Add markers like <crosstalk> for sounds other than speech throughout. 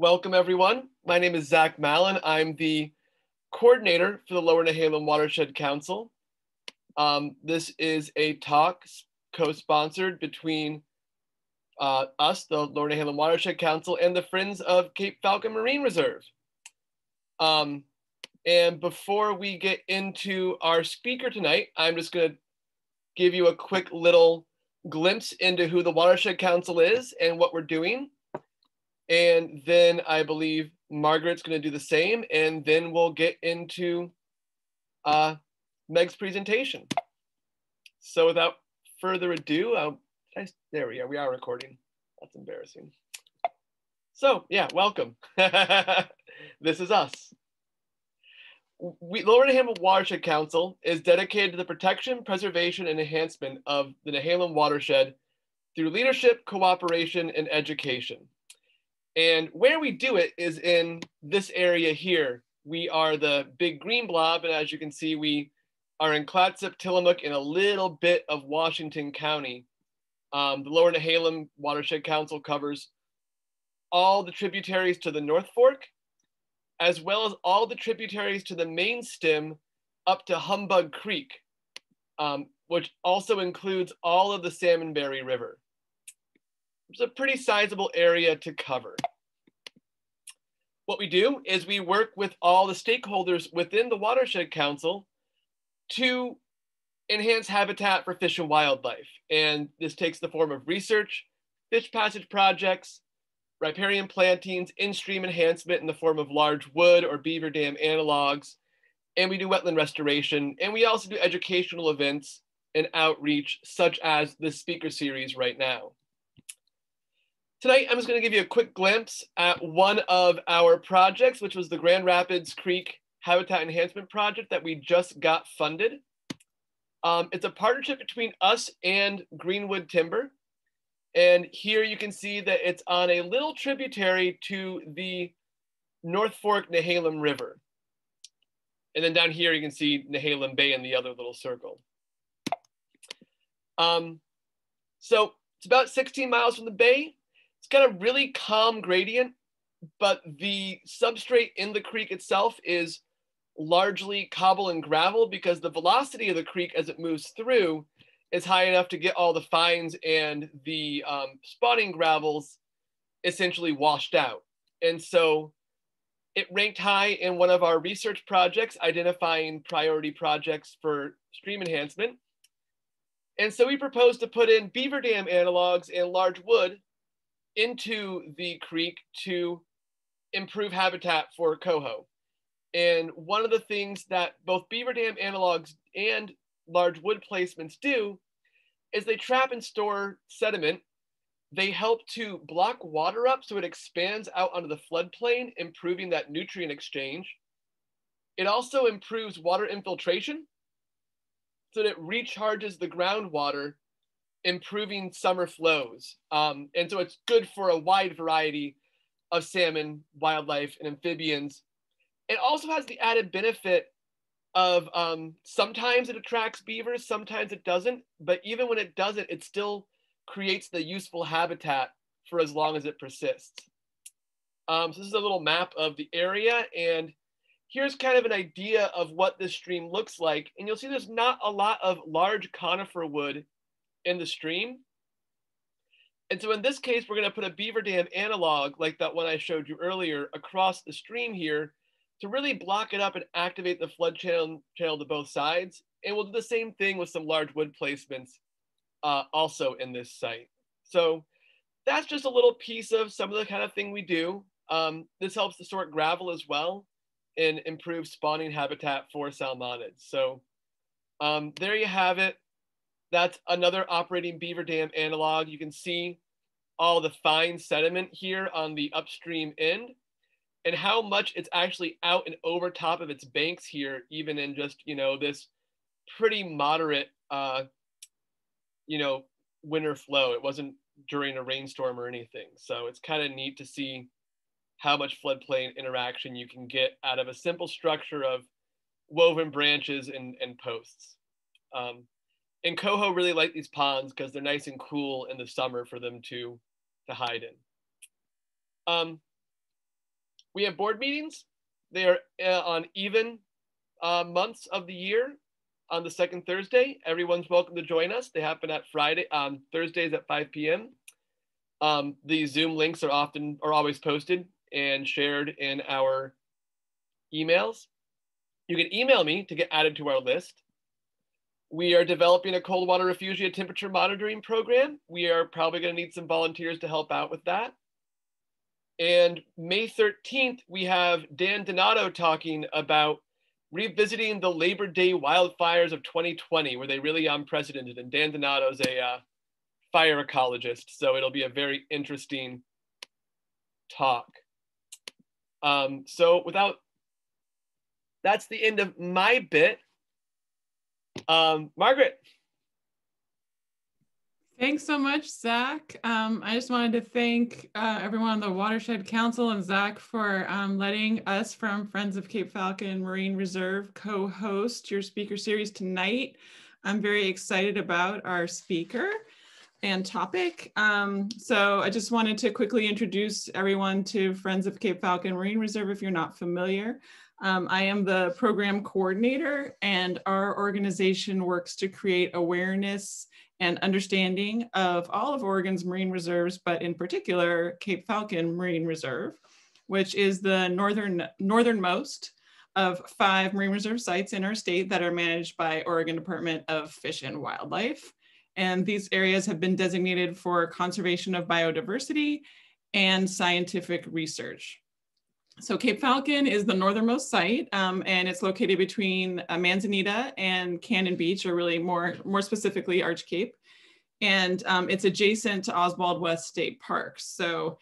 Welcome everyone. My name is Zach Mallon. I'm the coordinator for the Lower Nehalem Watershed Council. Um, this is a talk co-sponsored between uh, us, the Lower Nehalem Watershed Council, and the Friends of Cape Falcon Marine Reserve. Um, and before we get into our speaker tonight, I'm just going to give you a quick little glimpse into who the Watershed Council is and what we're doing. And then I believe Margaret's going to do the same. And then we'll get into uh, Meg's presentation. So without further ado, I, there we are. We are recording. That's embarrassing. So yeah, welcome. <laughs> this is us. We, Lower Nehalem Watershed Council is dedicated to the protection, preservation, and enhancement of the Nehalem watershed through leadership, cooperation, and education. And where we do it is in this area here. We are the big green blob, and as you can see, we are in Clatsop, Tillamook, in a little bit of Washington County. Um, the Lower Nehalem Watershed Council covers all the tributaries to the North Fork, as well as all the tributaries to the main stem up to Humbug Creek, um, which also includes all of the Salmonberry River. It's a pretty sizable area to cover. What we do is we work with all the stakeholders within the Watershed Council to enhance habitat for fish and wildlife. And this takes the form of research, fish passage projects, riparian plantings, in-stream enhancement in the form of large wood or beaver dam analogs, and we do wetland restoration, and we also do educational events and outreach, such as the speaker series right now. Tonight, I'm just going to give you a quick glimpse at one of our projects, which was the Grand Rapids Creek Habitat Enhancement Project that we just got funded. Um, it's a partnership between us and Greenwood Timber. And here you can see that it's on a little tributary to the North Fork Nehalem River. And then down here, you can see Nehalem Bay in the other little circle. Um, so it's about 16 miles from the bay. It's got a really calm gradient, but the substrate in the creek itself is largely cobble and gravel because the velocity of the creek as it moves through is high enough to get all the fines and the um, spawning gravels essentially washed out. And so it ranked high in one of our research projects, identifying priority projects for stream enhancement. And so we proposed to put in beaver dam analogs and large wood into the creek to improve habitat for coho. And one of the things that both beaver dam analogs and large wood placements do is they trap and store sediment. They help to block water up so it expands out onto the floodplain, improving that nutrient exchange. It also improves water infiltration so that it recharges the groundwater improving summer flows. Um, and so it's good for a wide variety of salmon, wildlife, and amphibians. It also has the added benefit of um, sometimes it attracts beavers, sometimes it doesn't. But even when it doesn't, it still creates the useful habitat for as long as it persists. Um, so this is a little map of the area and here's kind of an idea of what this stream looks like. And you'll see there's not a lot of large conifer wood in the stream. And so in this case, we're gonna put a beaver dam analog like that one I showed you earlier across the stream here to really block it up and activate the flood channel, channel to both sides. And we'll do the same thing with some large wood placements uh, also in this site. So that's just a little piece of some of the kind of thing we do. Um, this helps to sort gravel as well and improve spawning habitat for salmonids. So um, there you have it. That's another operating beaver dam analog. You can see all the fine sediment here on the upstream end and how much it's actually out and over top of its banks here, even in just, you know, this pretty moderate, uh, you know, winter flow. It wasn't during a rainstorm or anything. So it's kind of neat to see how much floodplain interaction you can get out of a simple structure of woven branches and, and posts. Um, and coho really like these ponds because they're nice and cool in the summer for them to to hide in. Um, we have board meetings. They are uh, on even uh, months of the year on the second Thursday. Everyone's welcome to join us. They happen at Friday, um, Thursdays at 5 p.m. Um, the Zoom links are often are always posted and shared in our emails. You can email me to get added to our list. We are developing a cold water refugia temperature monitoring program. We are probably going to need some volunteers to help out with that. And May 13th, we have Dan Donato talking about revisiting the Labor Day wildfires of 2020, where they really unprecedented. And Dan Donato's a uh, fire ecologist, so it'll be a very interesting talk. Um, so without, that's the end of my bit. Um, Margaret. Thanks so much, Zach. Um, I just wanted to thank uh, everyone on the Watershed Council and Zach for um, letting us from Friends of Cape Falcon Marine Reserve co-host your speaker series tonight. I'm very excited about our speaker and topic. Um, so I just wanted to quickly introduce everyone to Friends of Cape Falcon Marine Reserve if you're not familiar. Um, I am the program coordinator and our organization works to create awareness and understanding of all of Oregon's marine reserves, but in particular, Cape Falcon Marine Reserve, which is the northern northernmost of five marine reserve sites in our state that are managed by Oregon Department of Fish and Wildlife. And these areas have been designated for conservation of biodiversity and scientific research. So Cape Falcon is the northernmost site, um, and it's located between uh, Manzanita and Cannon Beach, or really more, more specifically Arch Cape. And um, it's adjacent to Oswald West State Park. So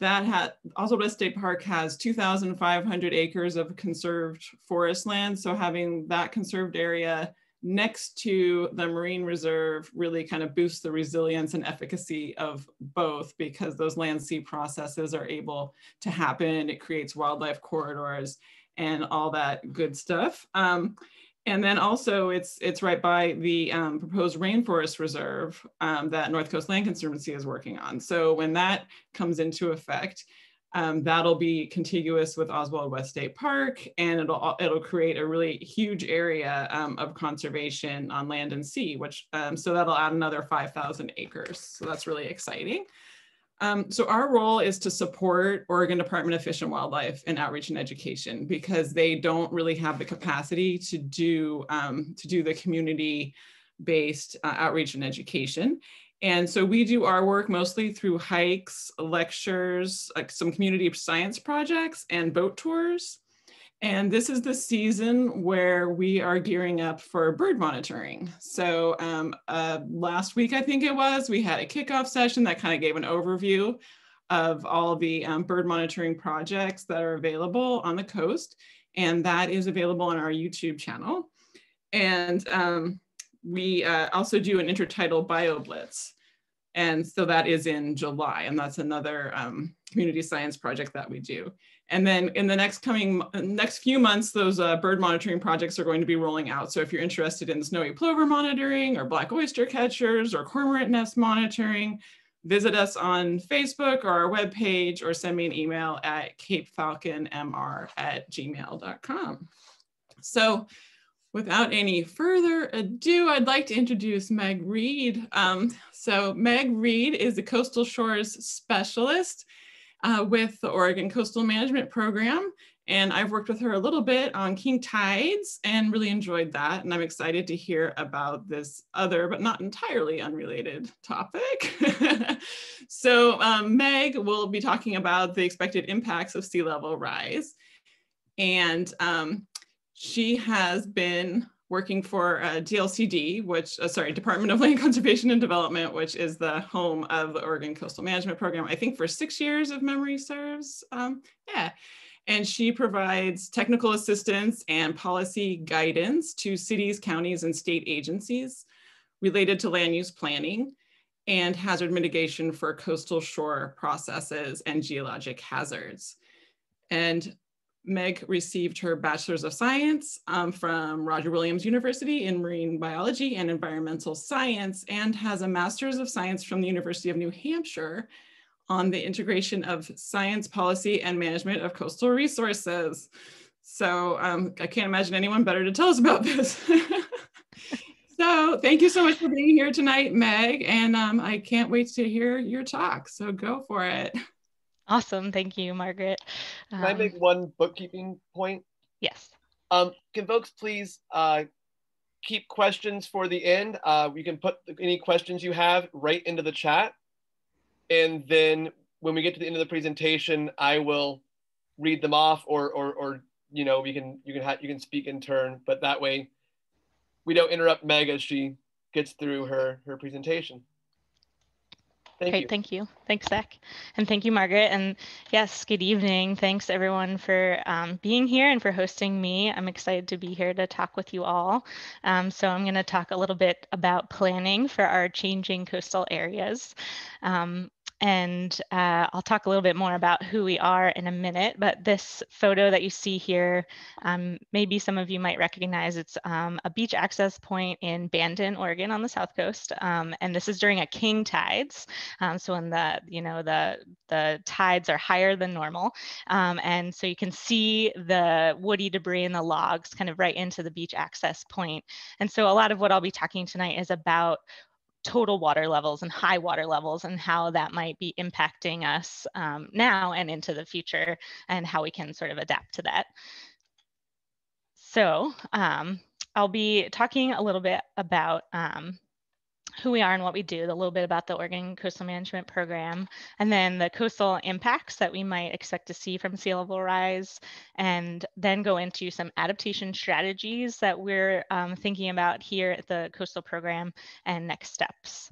that had Oswald West State Park has 2,500 acres of conserved forest land. So having that conserved area next to the marine reserve really kind of boosts the resilience and efficacy of both because those land sea processes are able to happen. It creates wildlife corridors and all that good stuff. Um, and then also it's it's right by the um, proposed rainforest reserve um, that North Coast Land Conservancy is working on. So when that comes into effect, um, that'll be contiguous with Oswald West State Park, and it'll it'll create a really huge area um, of conservation on land and sea. Which um, so that'll add another 5,000 acres. So that's really exciting. Um, so our role is to support Oregon Department of Fish and Wildlife in outreach and education because they don't really have the capacity to do um, to do the community based uh, outreach and education. And so we do our work mostly through hikes, lectures, like some community science projects and boat tours. And this is the season where we are gearing up for bird monitoring. So um, uh, last week, I think it was, we had a kickoff session that kind of gave an overview of all the um, bird monitoring projects that are available on the coast. And that is available on our YouTube channel. And um, we uh, also do an intertidal BioBlitz. And so that is in July, and that's another um, community science project that we do. And then in the next coming next few months, those uh, bird monitoring projects are going to be rolling out. So if you're interested in snowy plover monitoring or black oyster catchers or cormorant nest monitoring, visit us on Facebook or our webpage or send me an email at capefalconmr at gmail.com. So without any further ado, I'd like to introduce Meg Reed. Um, so Meg Reed is a coastal shores specialist uh, with the Oregon Coastal Management Program. And I've worked with her a little bit on king tides and really enjoyed that. And I'm excited to hear about this other, but not entirely unrelated topic. <laughs> so um, Meg will be talking about the expected impacts of sea level rise. And um, she has been working for uh, DLCD, which, uh, sorry, Department of Land Conservation and Development, which is the home of the Oregon Coastal Management Program, I think for six years if memory serves. Um, yeah. And she provides technical assistance and policy guidance to cities, counties, and state agencies related to land use planning and hazard mitigation for coastal shore processes and geologic hazards. And Meg received her Bachelor's of Science um, from Roger Williams University in Marine Biology and Environmental Science and has a Master's of Science from the University of New Hampshire on the integration of science, policy, and management of coastal resources. So um, I can't imagine anyone better to tell us about <laughs> this. so thank you so much for being here tonight, Meg. And um, I can't wait to hear your talk. So go for it. Awesome. Thank you, Margaret. Um, Can I make um, one bookkeeping point? Yes. Um, can folks please uh, keep questions for the end? Uh, you can put any questions you have right into the chat. And then when we get to the end of the presentation, I will read them off or, or, or you know, we can, you can, have you can speak in turn, but that way we don't interrupt Meg as she gets through her, her presentation. Thank Great, you. thank you. Thanks, Zach. And thank you, Margaret. And yes, good evening. Thanks everyone for um, being here and for hosting me. I'm excited to be here to talk with you all. Um, so I'm going to talk a little bit about planning for our changing coastal areas. Um, and uh, I'll talk a little bit more about who we are in a minute, but this photo that you see here, um, maybe some of you might recognize it's um, a beach access point in Bandon, Oregon on the south coast. Um, and this is during a king tides. Um, so when the, you know, the, the tides are higher than normal. Um, and so you can see the woody debris and the logs kind of right into the beach access point. And so a lot of what I'll be talking tonight is about total water levels and high water levels and how that might be impacting us um, now and into the future and how we can sort of adapt to that. So um, I'll be talking a little bit about um, who we are and what we do, a little bit about the Oregon Coastal Management Program, and then the coastal impacts that we might expect to see from sea level rise, and then go into some adaptation strategies that we're um, thinking about here at the coastal program and next steps.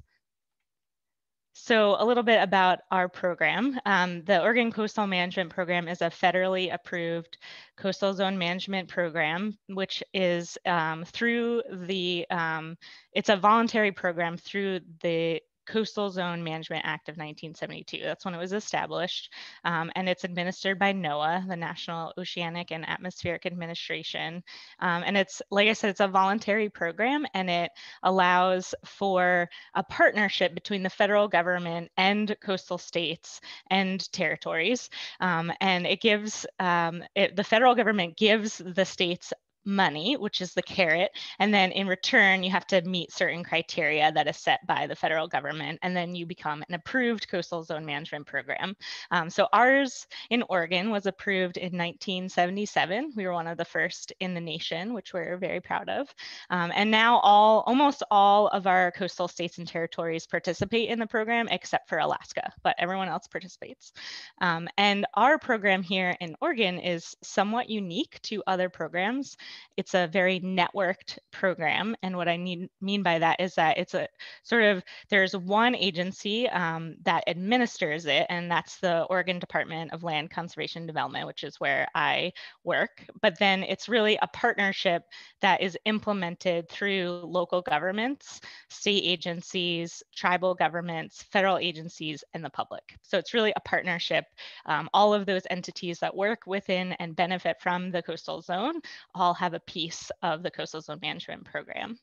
So a little bit about our program. Um, the Oregon Coastal Management Program is a federally approved coastal zone management program, which is um, through the, um, it's a voluntary program through the Coastal Zone Management Act of 1972. That's when it was established. Um, and it's administered by NOAA, the National Oceanic and Atmospheric Administration. Um, and it's, like I said, it's a voluntary program and it allows for a partnership between the federal government and coastal states and territories. Um, and it gives, um, it, the federal government gives the states money, which is the carrot. And then in return, you have to meet certain criteria that is set by the federal government. And then you become an approved coastal zone management program. Um, so ours in Oregon was approved in 1977. We were one of the first in the nation, which we're very proud of. Um, and now all almost all of our coastal states and territories participate in the program except for Alaska, but everyone else participates. Um, and our program here in Oregon is somewhat unique to other programs. It's a very networked program. And what I need, mean by that is that it's a sort of, there's one agency um, that administers it, and that's the Oregon Department of Land Conservation Development, which is where I work. But then it's really a partnership that is implemented through local governments, state agencies, tribal governments, federal agencies, and the public. So it's really a partnership. Um, all of those entities that work within and benefit from the coastal zone all have a piece of the coastal zone management program.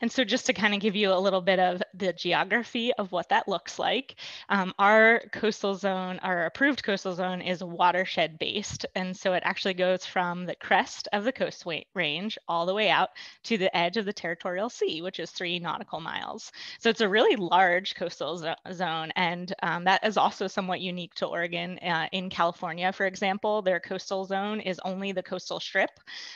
And so just to kind of give you a little bit of the geography of what that looks like, um, our coastal zone, our approved coastal zone is watershed based. And so it actually goes from the crest of the coast range all the way out to the edge of the territorial sea, which is three nautical miles. So it's a really large coastal zo zone. And um, that is also somewhat unique to Oregon. Uh, in California, for example, their coastal zone is only the coastal strip.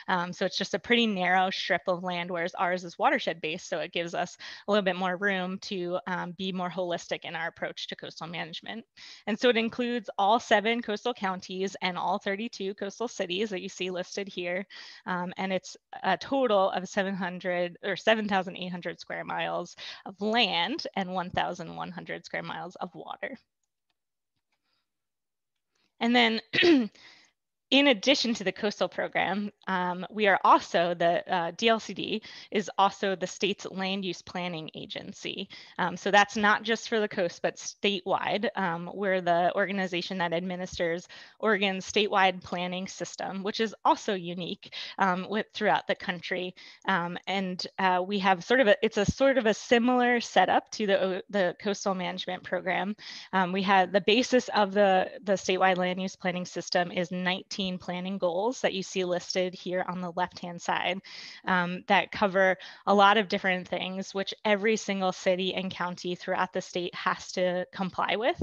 Um, so it's just a pretty narrow strip of land, whereas ours is watershed based space. So it gives us a little bit more room to um, be more holistic in our approach to coastal management. And so it includes all seven coastal counties and all 32 coastal cities that you see listed here. Um, and it's a total of 700 or 7,800 square miles of land and 1,100 square miles of water. And then <clears throat> in addition to the coastal program, um, we are also the uh, DLCD is also the state's land use planning agency. Um, so that's not just for the coast, but statewide. Um, we're the organization that administers Oregon's statewide planning system, which is also unique um, with throughout the country. Um, and uh, we have sort of a it's a sort of a similar setup to the the coastal management program. Um, we have the basis of the the statewide land use planning system is 19 planning goals that you see listed here on the left-hand side um, that cover a lot of different things, which every single city and county throughout the state has to comply with.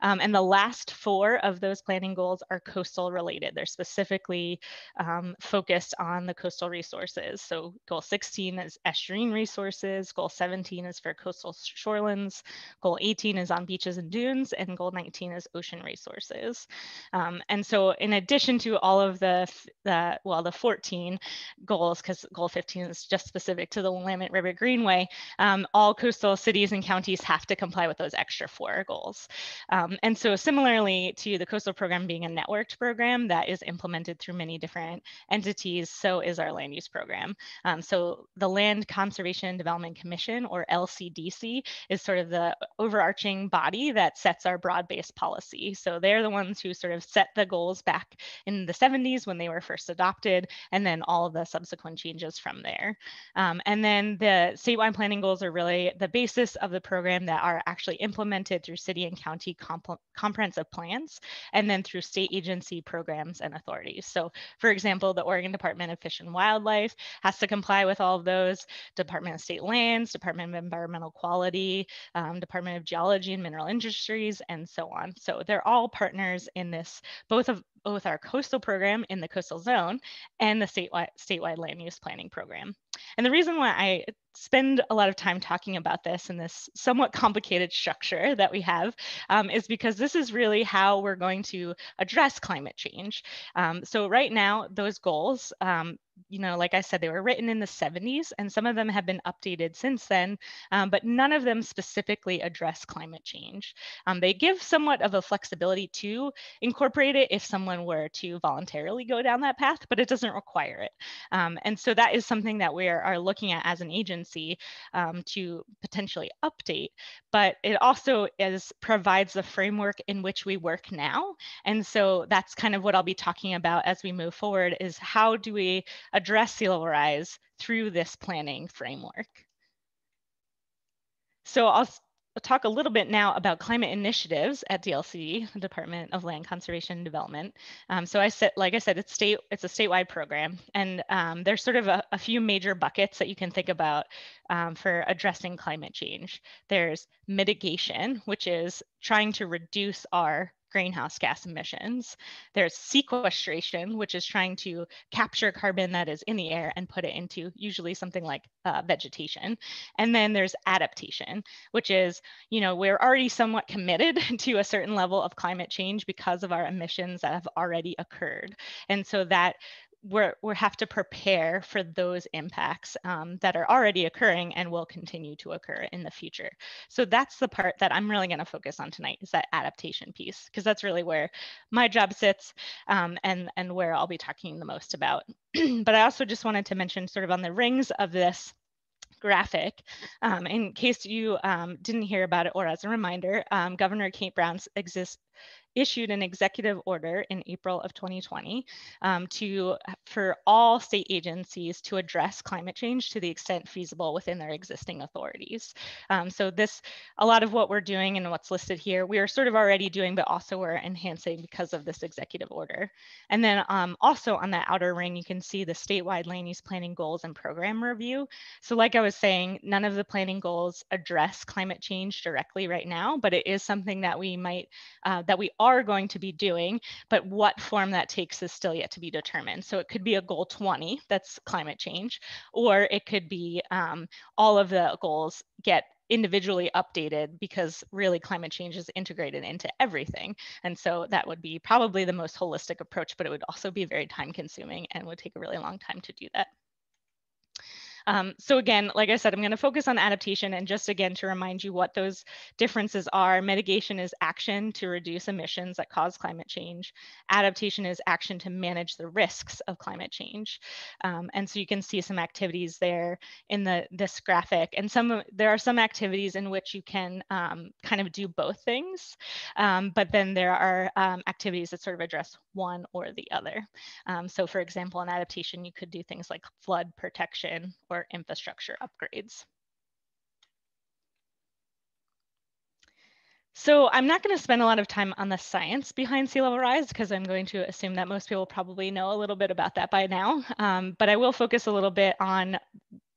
Um, and the last four of those planning goals are coastal related. They're specifically um, focused on the coastal resources. So goal 16 is estuarine resources, goal 17 is for coastal shorelands, goal 18 is on beaches and dunes, and goal 19 is ocean resources. Um, and so in addition to all of the, the well, the 14 goals, because goal 15 is just specific to the Willamette River Greenway, um, all coastal cities and counties have to comply with those extra four goals. Um, and so similarly to the coastal program being a networked program that is implemented through many different entities, so is our land use program. Um, so the Land Conservation and Development Commission, or LCDC, is sort of the overarching body that sets our broad-based policy. So they're the ones who sort of set the goals back in the 70s when they were first adopted, and then all the subsequent changes from there. Um, and then the statewide planning goals are really the basis of the program that are actually implemented through city and county comp comprehensive plans, and then through state agency programs and authorities. So for example, the Oregon Department of Fish and Wildlife has to comply with all of those, Department of State Lands, Department of Environmental Quality, um, Department of Geology and Mineral Industries, and so on. So they're all partners in this, both of both our coastal program in the coastal zone and the statewide, statewide land use planning program. And the reason why I spend a lot of time talking about this in this somewhat complicated structure that we have um, is because this is really how we're going to address climate change. Um, so right now, those goals, um, you know, like I said, they were written in the 70s and some of them have been updated since then, um, but none of them specifically address climate change. Um, they give somewhat of a flexibility to incorporate it if someone were to voluntarily go down that path, but it doesn't require it. Um, and so that is something that we are, are looking at as an agency um, to potentially update, but it also is provides the framework in which we work now. And so that's kind of what I'll be talking about as we move forward is how do we address sea rise through this planning framework. So I'll talk a little bit now about climate initiatives at DLC, Department of Land Conservation and Development. Um, so I said, like I said, it's state, it's a statewide program, and um, there's sort of a, a, few major buckets that you can think about um, for addressing climate change. There's mitigation, which is trying to reduce our greenhouse gas emissions. There's sequestration, which is trying to capture carbon that is in the air and put it into usually something like uh, vegetation. And then there's adaptation, which is, you know, we're already somewhat committed <laughs> to a certain level of climate change because of our emissions that have already occurred. And so that we're, we have to prepare for those impacts um, that are already occurring and will continue to occur in the future. So that's the part that I'm really going to focus on tonight is that adaptation piece, because that's really where my job sits um, and, and where I'll be talking the most about. <clears throat> but I also just wanted to mention sort of on the rings of this graphic. Um, in case you um, didn't hear about it or as a reminder, um, Governor Kate Brown's exist, issued an executive order in April of 2020 um, to for all state agencies to address climate change to the extent feasible within their existing authorities. Um, so this, a lot of what we're doing and what's listed here, we are sort of already doing, but also we're enhancing because of this executive order. And then um, also on that outer ring, you can see the statewide land use planning goals and program review. So like I was saying, none of the planning goals address climate change directly right now, but it is something that we might, uh, that we are going to be doing, but what form that takes is still yet to be determined. So it could be a goal 20, that's climate change, or it could be um, all of the goals get individually updated because really climate change is integrated into everything. And so that would be probably the most holistic approach, but it would also be very time consuming and would take a really long time to do that. Um, so again, like I said, I'm going to focus on adaptation and just again to remind you what those differences are. Mitigation is action to reduce emissions that cause climate change. Adaptation is action to manage the risks of climate change. Um, and so you can see some activities there in the this graphic. And some there are some activities in which you can um, kind of do both things, um, but then there are um, activities that sort of address one or the other. Um, so for example, in adaptation, you could do things like flood protection or infrastructure upgrades. So I'm not going to spend a lot of time on the science behind sea level rise because I'm going to assume that most people probably know a little bit about that by now. Um, but I will focus a little bit on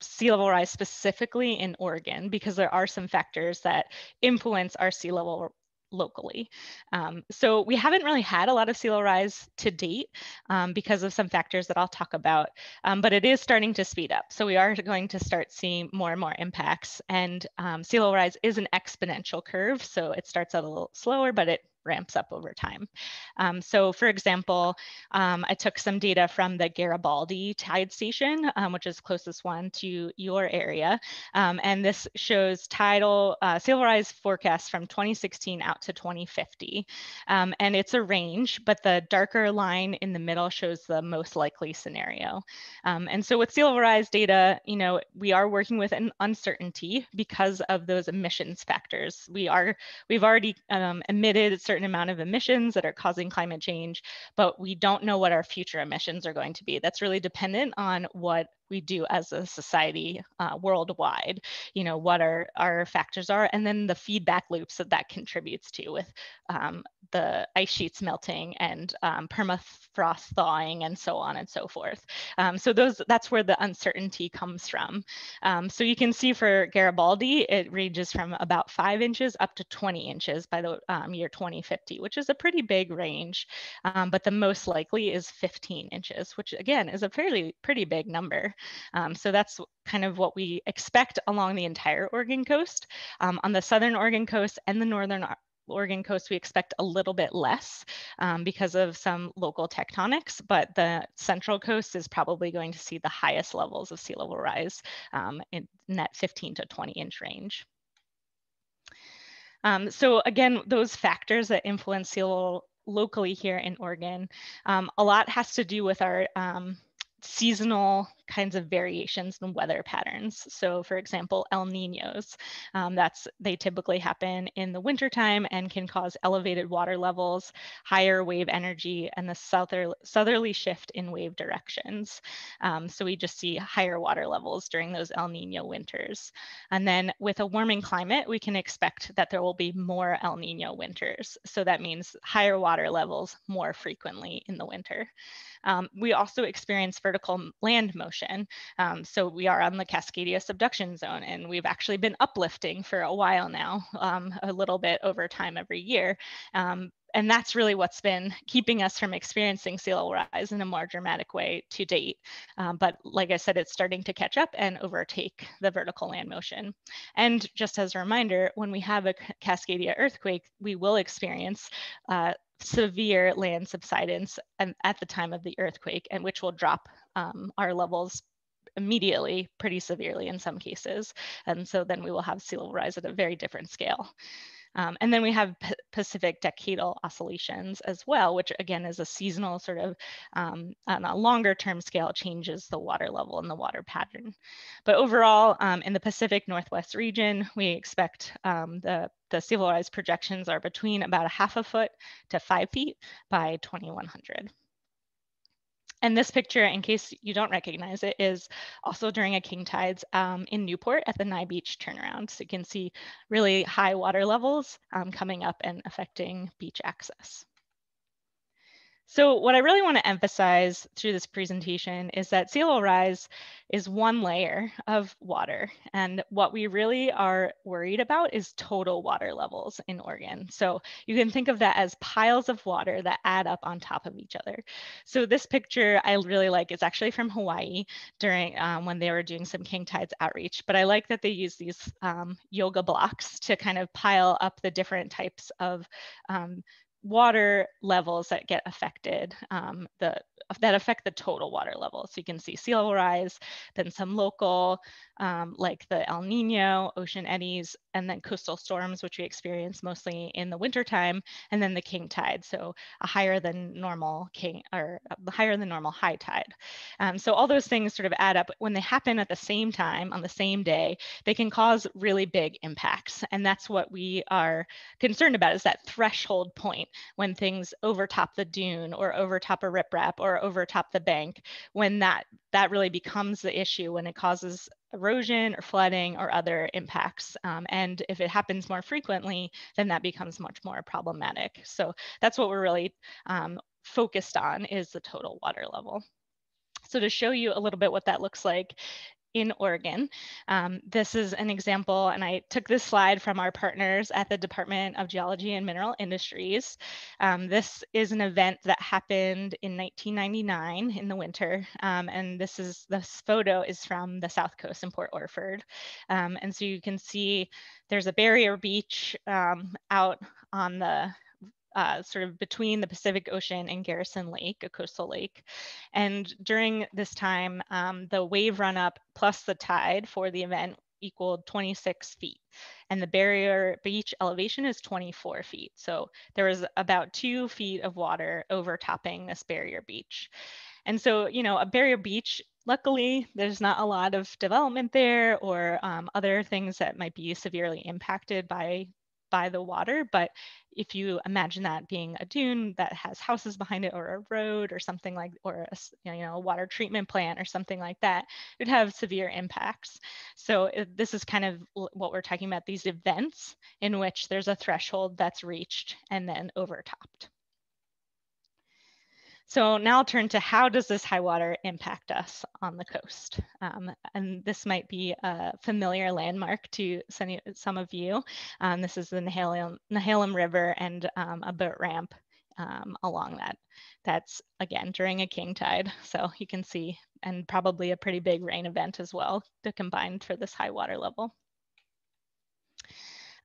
sea level rise specifically in Oregon because there are some factors that influence our sea level locally. Um, so we haven't really had a lot of sea level rise to date um, because of some factors that I'll talk about, um, but it is starting to speed up. So we are going to start seeing more and more impacts and um, sea level rise is an exponential curve. So it starts out a little slower, but it ramps up over time. Um, so for example, um, I took some data from the Garibaldi tide station, um, which is closest one to your area. Um, and this shows tidal uh, sea level rise forecast from 2016 out to 2050. Um, and it's a range, but the darker line in the middle shows the most likely scenario. Um, and so with sea level rise data, you know, we are working with an uncertainty because of those emissions factors. We are, we've already emitted certain amount of emissions that are causing climate change, but we don't know what our future emissions are going to be. That's really dependent on what we do as a society uh, worldwide, you know, what our, our factors are, and then the feedback loops that that contributes to with um, the ice sheets melting and um, permafrost thawing and so on and so forth. Um, so those that's where the uncertainty comes from. Um, so you can see for Garibaldi, it ranges from about five inches up to 20 inches by the um, year 2050, which is a pretty big range. Um, but the most likely is 15 inches, which again is a fairly pretty big number. Um, so that's kind of what we expect along the entire Oregon coast. Um, on the southern Oregon coast and the northern Oregon coast, we expect a little bit less um, because of some local tectonics, but the central coast is probably going to see the highest levels of sea level rise um, in, in that 15 to 20 inch range. Um, so again, those factors that influence sea level locally here in Oregon, um, a lot has to do with our um, seasonal kinds of variations in weather patterns. So for example, El Ninos, um, that's they typically happen in the wintertime and can cause elevated water levels, higher wave energy, and the souther, southerly shift in wave directions. Um, so we just see higher water levels during those El Nino winters. And then with a warming climate, we can expect that there will be more El Nino winters. So that means higher water levels more frequently in the winter. Um, we also experience vertical land motion. Um, so we are on the Cascadia subduction zone and we've actually been uplifting for a while now, um, a little bit over time every year. Um, and that's really what's been keeping us from experiencing sea level rise in a more dramatic way to date. Um, but like I said, it's starting to catch up and overtake the vertical land motion. And just as a reminder, when we have a Cascadia earthquake, we will experience uh, severe land subsidence and at the time of the earthquake, and which will drop um, our levels immediately pretty severely in some cases. And so then we will have sea level rise at a very different scale. Um, and then we have P Pacific decadal oscillations as well, which again is a seasonal sort of um, on a longer term scale changes the water level and the water pattern. But overall, um, in the Pacific Northwest region, we expect um, the, the sea level rise projections are between about a half a foot to five feet by 2100. And this picture, in case you don't recognize it, is also during a king tides um, in Newport at the Nye Beach turnaround. So you can see really high water levels um, coming up and affecting beach access. So what I really want to emphasize through this presentation is that sea level rise is one layer of water. And what we really are worried about is total water levels in Oregon. So you can think of that as piles of water that add up on top of each other. So this picture I really like is actually from Hawaii during um, when they were doing some king tides outreach. But I like that they use these um, yoga blocks to kind of pile up the different types of um, water levels that get affected, um, the that affect the total water level. So you can see sea level rise, then some local, um, like the El Nino, ocean eddies, and then coastal storms, which we experience mostly in the wintertime, and then the king tide, so a higher than normal king or higher than normal high tide. Um, so all those things sort of add up. When they happen at the same time on the same day, they can cause really big impacts, and that's what we are concerned about is that threshold point when things overtop the dune or overtop a riprap or overtop the bank when that that really becomes the issue when it causes erosion or flooding or other impacts. Um, and if it happens more frequently, then that becomes much more problematic. So that's what we're really um, focused on is the total water level. So to show you a little bit what that looks like, in Oregon. Um, this is an example, and I took this slide from our partners at the Department of Geology and Mineral Industries. Um, this is an event that happened in 1999 in the winter, um, and this is this photo is from the South Coast in Port Orford. Um, and so you can see there's a barrier beach um, out on the uh, sort of between the Pacific Ocean and Garrison Lake, a coastal lake. And during this time, um, the wave run up plus the tide for the event equaled 26 feet. And the barrier beach elevation is 24 feet. So there was about two feet of water overtopping this barrier beach. And so, you know, a barrier beach, luckily, there's not a lot of development there or um, other things that might be severely impacted by by the water. But if you imagine that being a dune that has houses behind it or a road or something like, or a, you know, a water treatment plant or something like that, it would have severe impacts. So uh, this is kind of what we're talking about, these events in which there's a threshold that's reached and then overtopped. So now I'll turn to how does this high water impact us on the coast? Um, and this might be a familiar landmark to some of you. Um, this is the Nehalem, Nehalem River and um, a boat ramp um, along that. That's again during a king tide. So you can see, and probably a pretty big rain event as well to combine for this high water level.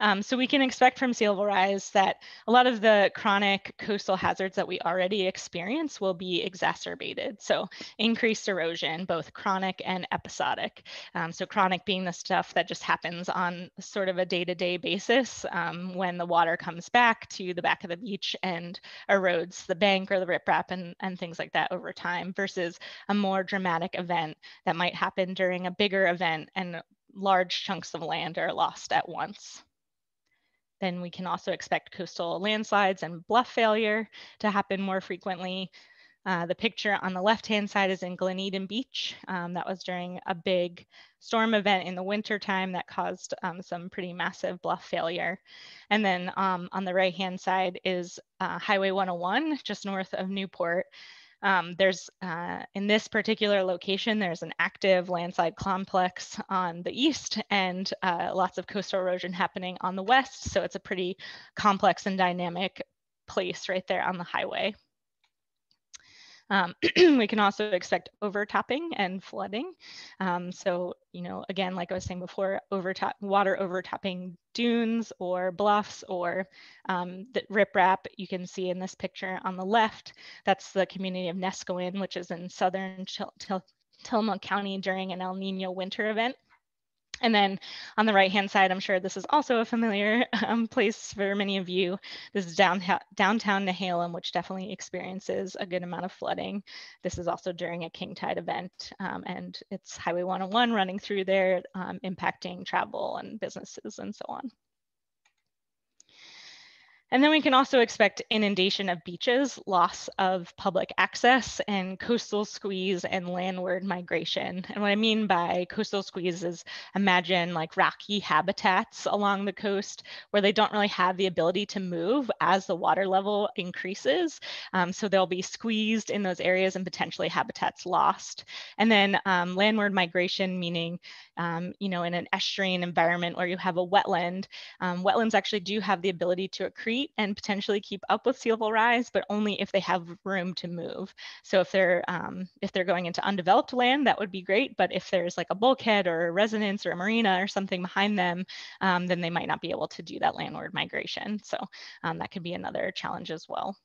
Um, so we can expect from sea level rise that a lot of the chronic coastal hazards that we already experience will be exacerbated. So increased erosion, both chronic and episodic. Um, so chronic being the stuff that just happens on sort of a day-to-day -day basis um, when the water comes back to the back of the beach and erodes the bank or the riprap and, and things like that over time versus a more dramatic event that might happen during a bigger event and large chunks of land are lost at once. Then we can also expect coastal landslides and bluff failure to happen more frequently. Uh, the picture on the left-hand side is in Gleneden Beach. Um, that was during a big storm event in the winter time that caused um, some pretty massive bluff failure. And then um, on the right-hand side is uh, Highway 101, just north of Newport. Um, there's, uh, in this particular location, there's an active landslide complex on the east and uh, lots of coastal erosion happening on the west. So it's a pretty complex and dynamic place right there on the highway. Um, <clears throat> we can also expect overtopping and flooding. Um, so, you know, again, like I was saying before, water overtopping dunes or bluffs or um, the riprap you can see in this picture on the left. That's the community of Neskowin, which is in southern Tillamook County during an El Nino winter event. And then on the right hand side, I'm sure this is also a familiar <laughs> um, place for many of you. This is down, downtown Nehalem, which definitely experiences a good amount of flooding. This is also during a king tide event, um, and it's Highway 101 running through there, um, impacting travel and businesses and so on. And then we can also expect inundation of beaches, loss of public access, and coastal squeeze and landward migration. And what I mean by coastal squeeze is imagine like rocky habitats along the coast where they don't really have the ability to move as the water level increases. Um, so they'll be squeezed in those areas and potentially habitats lost. And then um, landward migration, meaning, um, you know, in an estuarine environment where you have a wetland, um, wetlands actually do have the ability to accrete and potentially keep up with sea level rise, but only if they have room to move. So if they're um, if they're going into undeveloped land, that would be great. But if there's like a bulkhead or a residence or a marina or something behind them, um, then they might not be able to do that landward migration. So um, that could be another challenge as well.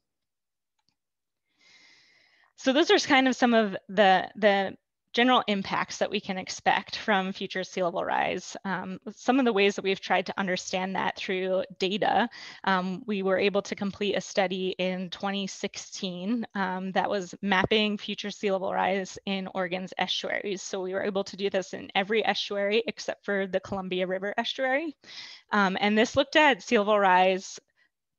So those are kind of some of the, the general impacts that we can expect from future sea level rise. Um, some of the ways that we've tried to understand that through data, um, we were able to complete a study in 2016 um, that was mapping future sea level rise in Oregon's estuaries. So we were able to do this in every estuary except for the Columbia River estuary. Um, and this looked at sea level rise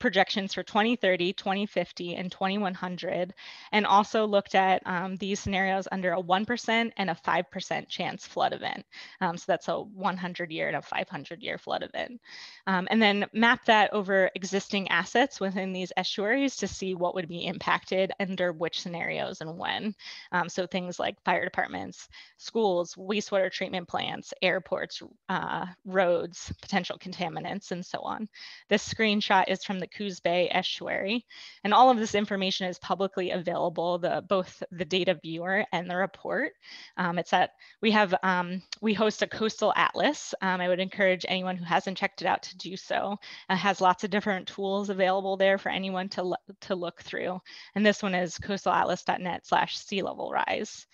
projections for 2030, 2050, and 2100, and also looked at um, these scenarios under a 1% and a 5% chance flood event. Um, so that's a 100 year and a 500 year flood event. Um, and then map that over existing assets within these estuaries to see what would be impacted under which scenarios and when. Um, so things like fire departments, schools, wastewater treatment plants, airports, uh, roads, potential contaminants, and so on. This screenshot is from the Coos Bay estuary. And all of this information is publicly available, the, both the data viewer and the report. Um, it's at, we have, um, we host a coastal atlas. Um, I would encourage anyone who hasn't checked it out to do so. It has lots of different tools available there for anyone to, to look through. And this one is coastalatlas.net slash sea level rise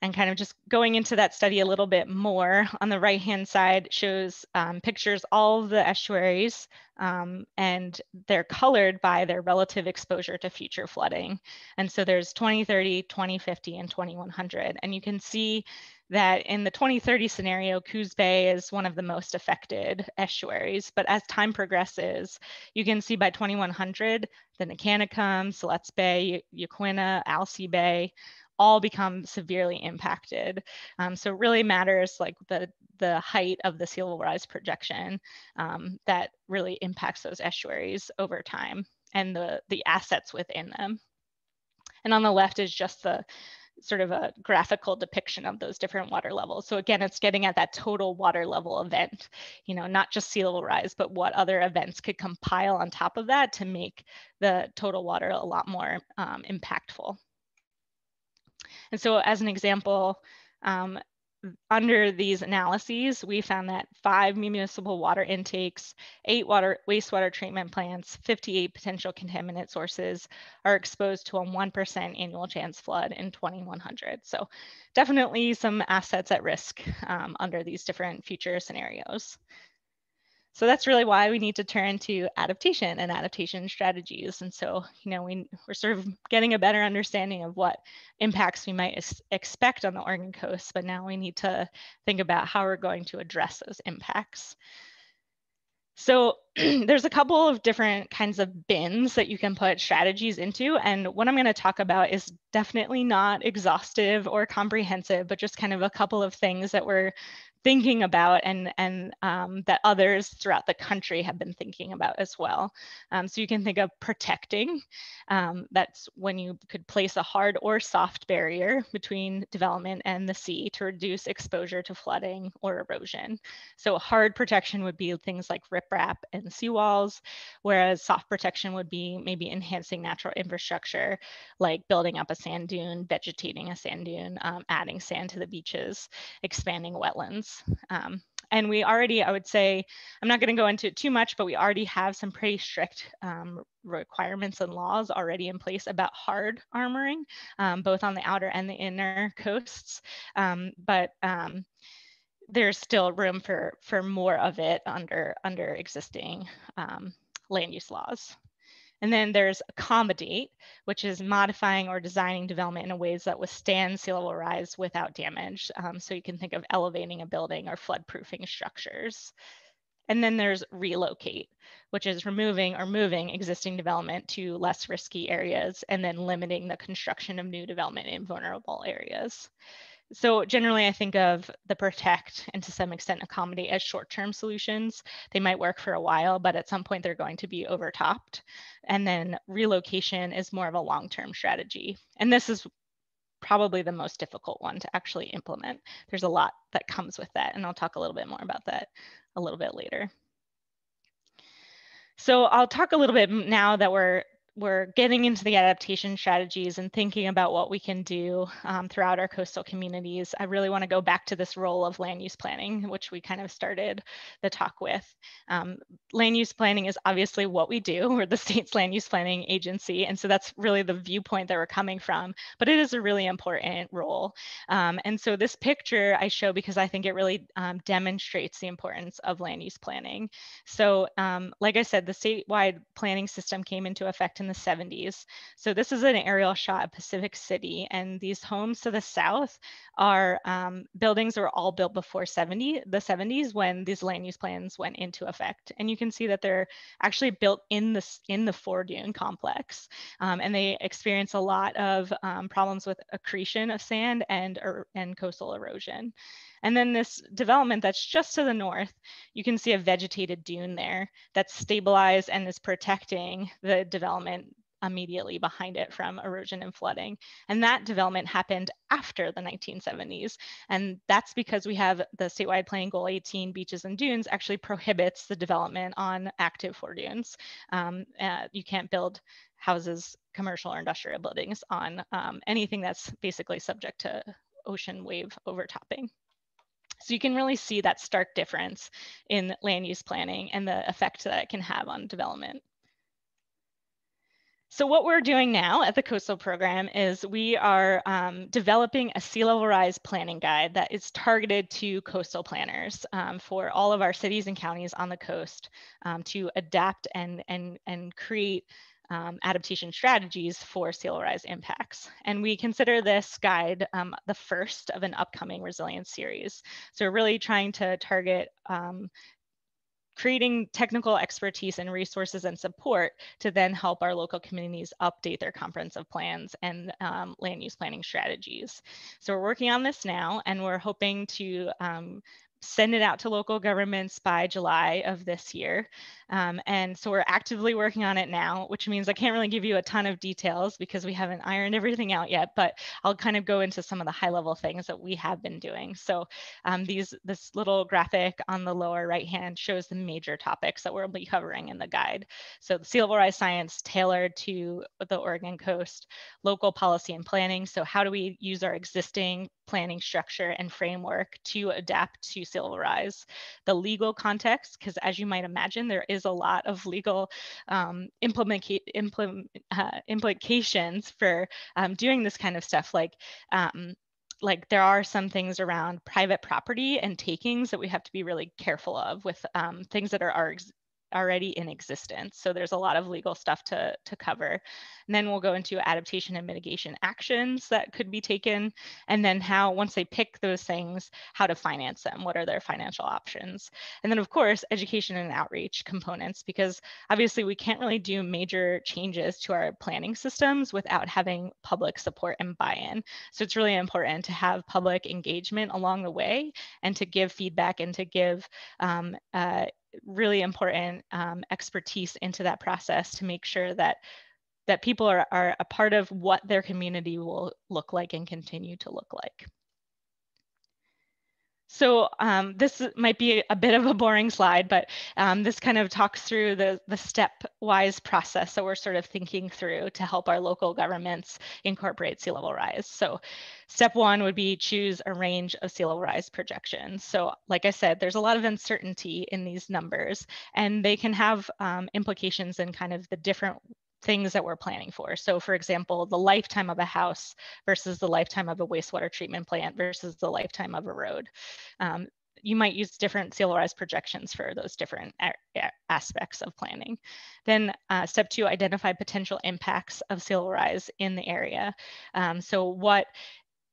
and kind of just going into that study a little bit more on the right hand side shows um, pictures all the estuaries um, and they're colored by their relative exposure to future flooding. And so there's 2030 2050 and 2100 and you can see that in the 2030 scenario coos bay is one of the most affected estuaries. But as time progresses you can see by 2100 the Necanicum, Siletz Bay, Yaquina, Alsea Bay, all become severely impacted. Um, so it really matters like the, the height of the sea level rise projection um, that really impacts those estuaries over time and the, the assets within them. And on the left is just the sort of a graphical depiction of those different water levels. So again, it's getting at that total water level event, you know, not just sea level rise, but what other events could compile on top of that to make the total water a lot more um, impactful. And so as an example, um, under these analyses, we found that five municipal water intakes, eight water wastewater treatment plants, 58 potential contaminant sources are exposed to a 1% annual chance flood in 2100. So definitely some assets at risk um, under these different future scenarios. So that's really why we need to turn to adaptation and adaptation strategies. And so, you know, we, we're sort of getting a better understanding of what impacts we might expect on the Oregon coast, but now we need to think about how we're going to address those impacts. So <clears throat> there's a couple of different kinds of bins that you can put strategies into. And what I'm going to talk about is definitely not exhaustive or comprehensive, but just kind of a couple of things that we're thinking about and, and um, that others throughout the country have been thinking about as well. Um, so you can think of protecting. Um, that's when you could place a hard or soft barrier between development and the sea to reduce exposure to flooding or erosion. So hard protection would be things like riprap and seawalls, whereas soft protection would be maybe enhancing natural infrastructure, like building up a sand dune, vegetating a sand dune, um, adding sand to the beaches, expanding wetlands. Um, and we already, I would say, I'm not going to go into it too much, but we already have some pretty strict um, requirements and laws already in place about hard armoring, um, both on the outer and the inner <laughs> coasts. Um, but um, there's still room for for more of it under under existing land use laws. And then there's accommodate, which is modifying or designing development in ways that withstand sea level rise without damage. Um, so you can think of elevating a building or flood-proofing structures. And then there's relocate, which is removing or moving existing development to less risky areas and then limiting the construction of new development in vulnerable areas. So generally, I think of the protect and to some extent accommodate as short-term solutions. They might work for a while, but at some point they're going to be overtopped. And then relocation is more of a long-term strategy. And this is probably the most difficult one to actually implement. There's a lot that comes with that, and I'll talk a little bit more about that a little bit later. So I'll talk a little bit now that we're we're getting into the adaptation strategies and thinking about what we can do um, throughout our coastal communities, I really want to go back to this role of land use planning, which we kind of started the talk with. Um, land use planning is obviously what we do. We're the <laughs> state's land use planning agency. And so that's really the viewpoint that we're coming from, but it is a really important role. Um, and so this picture I show because I think it really um, demonstrates the importance of land use planning. So um, like I said, the statewide planning system came into effect in the 70s. So this is an aerial shot of Pacific City, and these homes to the south are um, buildings were all built before 70 the 70s when these land use plans went into effect. And you can see that they're actually built in the in the Dune complex, um, and they experience a lot of um, problems with accretion of sand and er, and coastal erosion. And then this development that's just to the north, you can see a vegetated dune there that's stabilized and is protecting the development immediately behind it from erosion and flooding. And that development happened after the 1970s. And that's because we have the statewide planning goal 18 beaches and dunes actually prohibits the development on active foredunes. Um, uh, you can't build houses, commercial or industrial buildings on um, anything that's basically subject to ocean wave overtopping. So you can really see that stark difference in land use planning and the effect that it can have on development. So what we're doing now at the Coastal Program is we are um, developing a sea level rise planning guide that is targeted to coastal planners um, for all of our cities and counties on the coast um, to adapt and, and, and create um, adaptation strategies for rise impacts. And we consider this guide um, the first of an upcoming resilience series. So we're really trying to target um, creating technical expertise and resources and support to then help our local communities update their comprehensive plans and um, land use planning strategies. So we're working on this now and we're hoping to um, send it out to local governments by July of this year. Um, and so we're actively working on it now, which means I can't really give you a ton of details because we haven't ironed everything out yet, but I'll kind of go into some of the high level things that we have been doing. So um, these this little graphic on the lower right hand shows the major topics that we'll be covering in the guide. So the sea level rise science tailored to the Oregon coast, local policy and planning. So how do we use our existing planning structure and framework to adapt to sea level rise? The legal context, because as you might imagine, there is is a lot of legal um, implement, implement, uh, implications for um, doing this kind of stuff. Like um, like there are some things around private property and takings that we have to be really careful of with um, things that are our already in existence. So there's a lot of legal stuff to, to cover. And then we'll go into adaptation and mitigation actions that could be taken. And then how, once they pick those things, how to finance them. What are their financial options? And then of course, education and outreach components, because obviously we can't really do major changes to our planning systems without having public support and buy-in. So it's really important to have public engagement along the way and to give feedback and to give um, uh, really important um, expertise into that process to make sure that that people are, are a part of what their community will look like and continue to look like. So um, this might be a bit of a boring slide, but um, this kind of talks through the, the stepwise process that we're sort of thinking through to help our local governments incorporate sea level rise. So step one would be choose a range of sea level rise projections. So like I said, there's a lot of uncertainty in these numbers and they can have um, implications in kind of the different things that we're planning for. So for example, the lifetime of a house versus the lifetime of a wastewater treatment plant versus the lifetime of a road. Um, you might use different rise projections for those different aspects of planning. Then uh, step two, identify potential impacts of rise in the area. Um, so what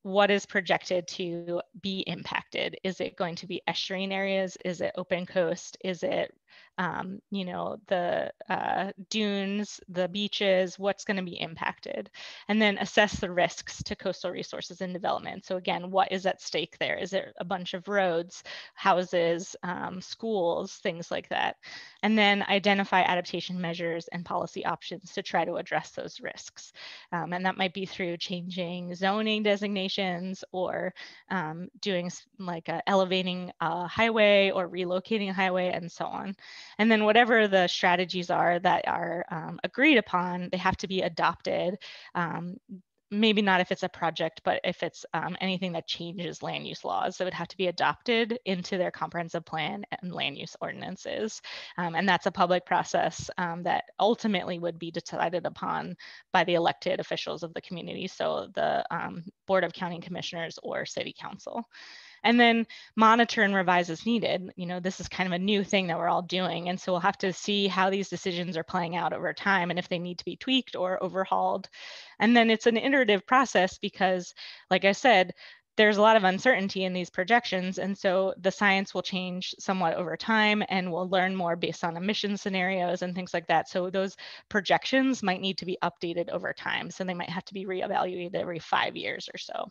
what is projected to be impacted? Is it going to be estuarine areas? Is it open coast? Is it um, you know, the uh, dunes, the beaches, what's going to be impacted, and then assess the risks to coastal resources and development. So again, what is at stake there? Is it a bunch of roads, houses, um, schools, things like that? And then identify adaptation measures and policy options to try to address those risks. Um, and that might be through changing zoning designations or um, doing like a elevating a highway or relocating a highway and so on. And then whatever the strategies are that are um, agreed upon, they have to be adopted um, maybe not if it's a project, but if it's um, anything that changes land use laws, it would have to be adopted into their comprehensive plan and land use ordinances. Um, and that's a public process um, that ultimately would be decided upon by the elected officials of the community. So the um, Board of County Commissioners or City Council and then monitor and revise as needed. You know, this is kind of a new thing that we're all doing. And so we'll have to see how these decisions are playing out over time and if they need to be tweaked or overhauled. And then it's an iterative process because, like I said, there's a lot of uncertainty in these projections. And so the science will change somewhat over time and we'll learn more based on emission scenarios and things like that. So those projections might need to be updated over time. So they might have to be reevaluated every five years or so.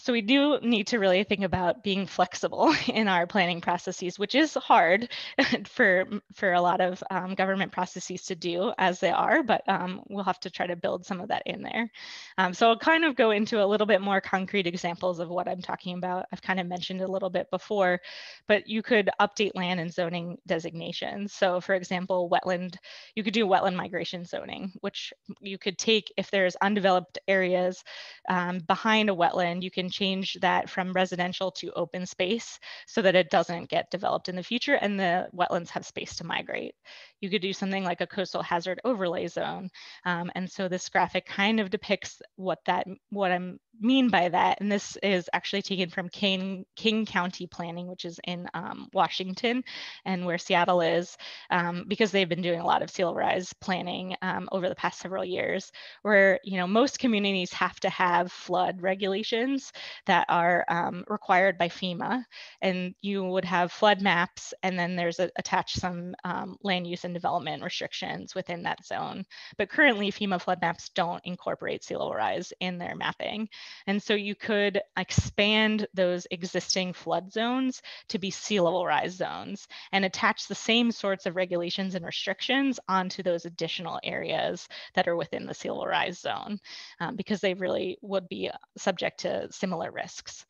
So we do need to really think about being flexible <laughs> in our planning processes, which is hard <laughs> for, for a lot of um, government processes to do as they are, but um, we'll have to try to build some of that in there. Um, so I'll kind of go into a little bit more concrete examples of what I'm talking about. I've kind of mentioned a little bit before, but you could update land and zoning designations. So for example, wetland, you could do wetland migration zoning, which you could take if there's undeveloped areas um, behind a wetland, you can change that from residential to open space so that it doesn't get developed in the future and the wetlands have space to migrate. You could do something like a coastal hazard overlay zone. Um, and so this graphic kind of depicts what that what I mean by that. And this is actually taken from King, King County Planning, which is in um, Washington and where Seattle is, um, because they've been doing a lot of sea level rise planning um, over the past several years, where you know most communities have to have flood regulations that are um, required by FEMA. And you would have flood maps, and then there's a, attached some um, land use and development restrictions within that zone. But currently, FEMA flood maps don't incorporate sea level rise in their mapping. And so you could expand those existing flood zones to be sea level rise zones and attach the same sorts of regulations and restrictions onto those additional areas that are within the sea level rise zone um, because they really would be subject to similar risks.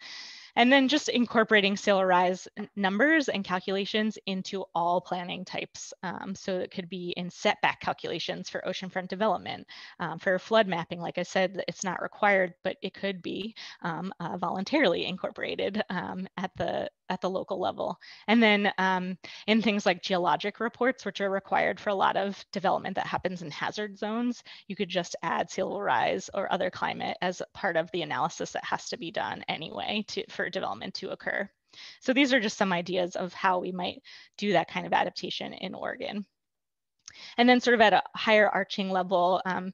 And then just incorporating rise numbers and calculations into all planning types. Um, so it could be in setback calculations for oceanfront development. Um, for flood mapping, like I said, it's not required, but it could be um, uh, voluntarily incorporated um, at the at the local level. And then um, in things like geologic reports, which are required for a lot of development that happens in hazard zones, you could just add sea level rise or other climate as part of the analysis that has to be done anyway to, for development to occur. So these are just some ideas of how we might do that kind of adaptation in Oregon. And then sort of at a higher arching level, um,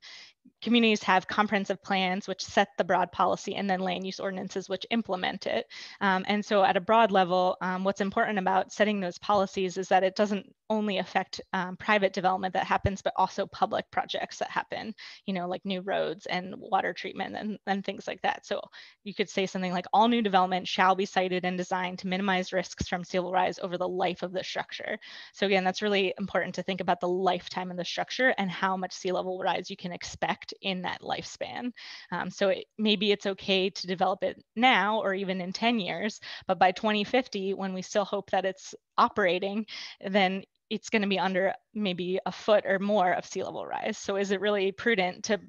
communities have comprehensive plans which set the broad policy and then land use ordinances which implement it. Um, and so at a broad level, um, what's important about setting those policies is that it doesn't only affect um, private development that happens, but also public projects that happen, you know, like new roads and water treatment and, and things like that. So you could say something like all new development shall be sited and designed to minimize risks from sea level rise over the life of the structure. So again, that's really important to think about the lifetime of the structure and how much sea level rise you can expect in that lifespan. Um, so it, maybe it's okay to develop it now or even in 10 years, but by 2050, when we still hope that it's operating, then it's going to be under maybe a foot or more of sea level rise. So is it really prudent to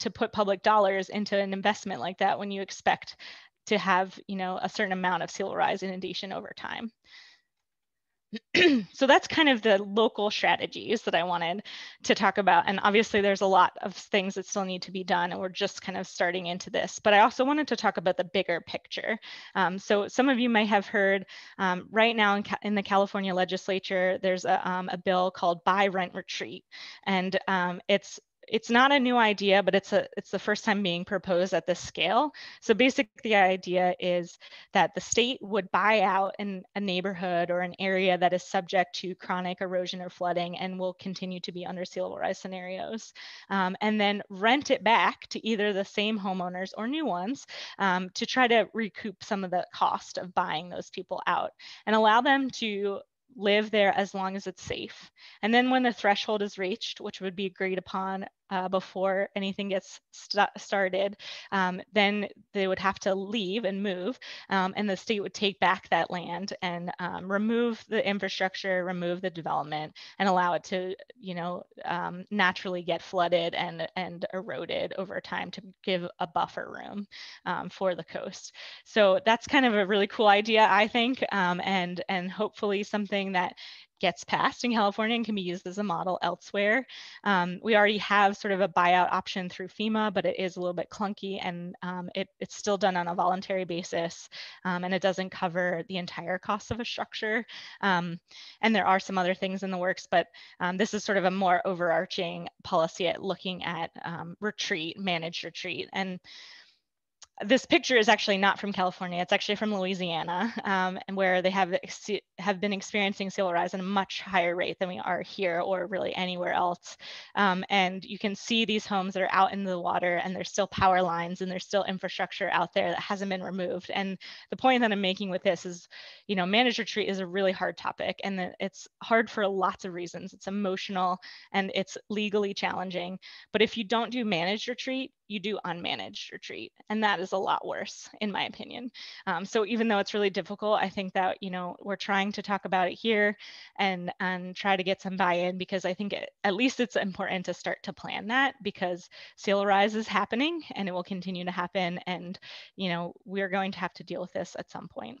to put public dollars into an investment like that when you expect to have you know a certain amount of sea level rise inundation over time? <clears throat> so that's kind of the local strategies that I wanted to talk about. And obviously, there's a lot of things that still need to be done, and we're just kind of starting into this. But I also wanted to talk about the bigger picture. Um, so some of you might have heard um, right now in, in, the California legislature, there's a, um, a, bill called Buy Rent Retreat, and um, it's it's not a new idea, but it's a it's the first time being proposed at this scale. So basically, the idea is that the state would buy out in a neighborhood or an area that is subject to chronic erosion or flooding and will continue to be under sea level rise scenarios, um, and then rent it back to either the same homeowners or new ones um, to try to recoup some of the cost of buying those people out and allow them to live there as long as it's safe. And then when the threshold is reached, which would be agreed upon uh, before anything gets st started, um, then they would have to leave and move, um, and the state would take back that land and um, remove the infrastructure, remove the development, and allow it to, you know, um, naturally get flooded and and eroded over time to give a buffer room um, for the coast. So that's kind of a really cool idea, I think, um, and and hopefully something that gets passed in California and can be used as a model elsewhere. Um, we already have sort of a buyout option through FEMA, but it is a little bit clunky and um, it, it's still done on a voluntary basis um, and it doesn't cover the entire cost of a structure. Um, and there are some other things in the works, but um, this is sort of a more overarching policy at looking at um, retreat, managed retreat. And this picture is actually not from California. It's actually from Louisiana, um, and where they have have been experiencing sea level rise at a much higher rate than we are here or really anywhere else. Um, and you can see these homes that are out in the water, and there's still power lines and there's still infrastructure out there that hasn't been removed. And the point that I'm making with this is, you know, managed retreat is a really hard topic, and it's hard for lots of reasons. It's emotional and it's legally challenging. But if you don't do managed retreat, you do unmanaged retreat, and that is a lot worse, in my opinion. Um, so even though it's really difficult, I think that you know we're trying to talk about it here and and try to get some buy-in because I think it, at least it's important to start to plan that because sea level rise is happening and it will continue to happen, and you know we're going to have to deal with this at some point.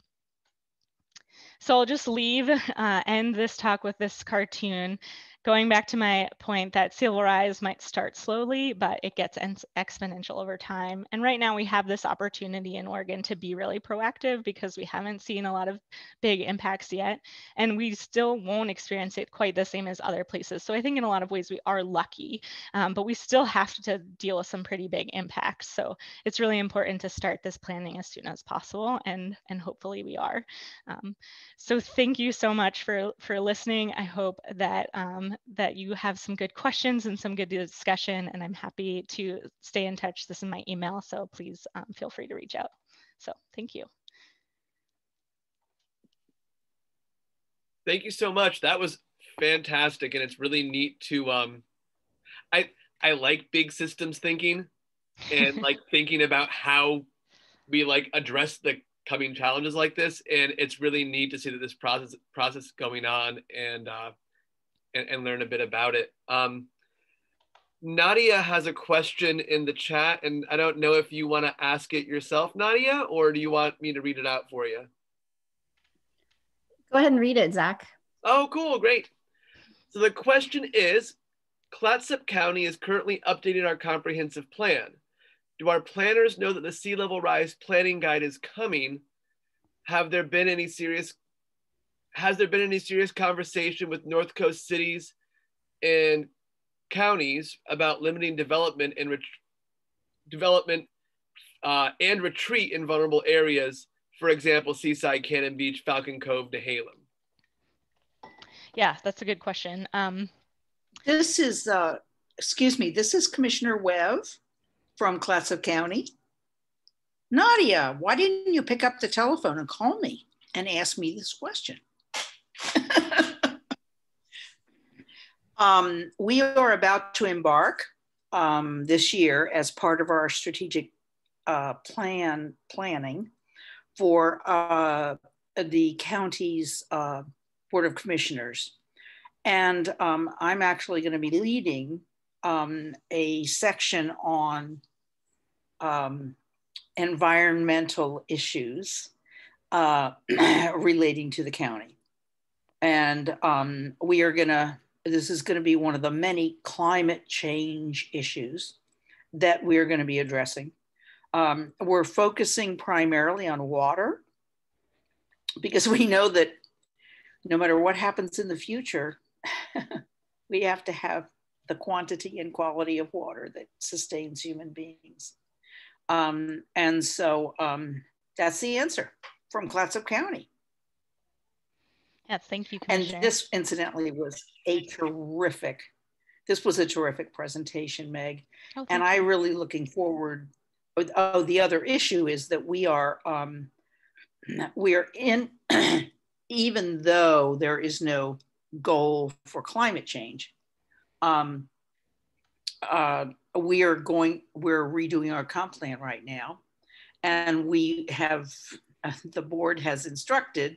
So I'll just leave, uh, end this talk with this cartoon going back to my point that sea level rise might start slowly, but it gets exponential over time. And right now we have this opportunity in Oregon to be really proactive because we haven't seen a lot of big impacts yet. And we still won't experience it quite the same as other places. So I think in a lot of ways we are lucky, um, but we still have to deal with some pretty big impacts. So it's really important to start this planning as soon as possible. And, and hopefully we are. Um, so thank you so much for, for listening. I hope that um, that you have some good questions and some good discussion, and I'm happy to stay in touch. This is my email, so please um, feel free to reach out. So thank you. Thank you so much. That was fantastic, and it's really neat to. Um, I I like big systems thinking, and <laughs> like thinking about how we like address the coming challenges like this and it's really neat to see that this process process going on and uh, and, and learn a bit about it. Um, Nadia has a question in the chat, and I don't know if you want to ask it yourself, Nadia, or do you want me to read it out for you? Go ahead and read it, Zach. Oh, cool, great. So the question is, Clatsop County is currently updating our comprehensive plan. Do our planners know that the sea level rise planning guide is coming? Have there been any serious has there been any serious conversation with North Coast cities and counties about limiting development and ret- development uh, and retreat in vulnerable areas? For example, Seaside, Cannon Beach, Falcon Cove, Nehalem. Yeah, that's a good question. Um, this is, uh, excuse me, this is Commissioner Wev from Clatsop County. Nadia, why didn't you pick up the telephone and call me and ask me this question? <laughs> um, we are about to embark um, this year as part of our strategic uh, plan planning for uh, the county's uh, board of commissioners, and um, I'm actually going to be leading um, a section on um, environmental issues uh, <clears throat> relating to the county. And um, we are going to, this is going to be one of the many climate change issues that we're going to be addressing. Um, we're focusing primarily on water because we know that no matter what happens in the future, <laughs> we have to have the quantity and quality of water that sustains human beings. Um, and so um, that's the answer from Clatsop County. Yes, thank you. And this incidentally was a terrific, this was a terrific presentation, Meg. Oh, and I really looking forward. Oh, the other issue is that we are, um, <clears throat> we are in, <clears throat> even though there is no goal for climate change, um, uh, we are going, we're redoing our comp plan right now. And we have, <laughs> the board has instructed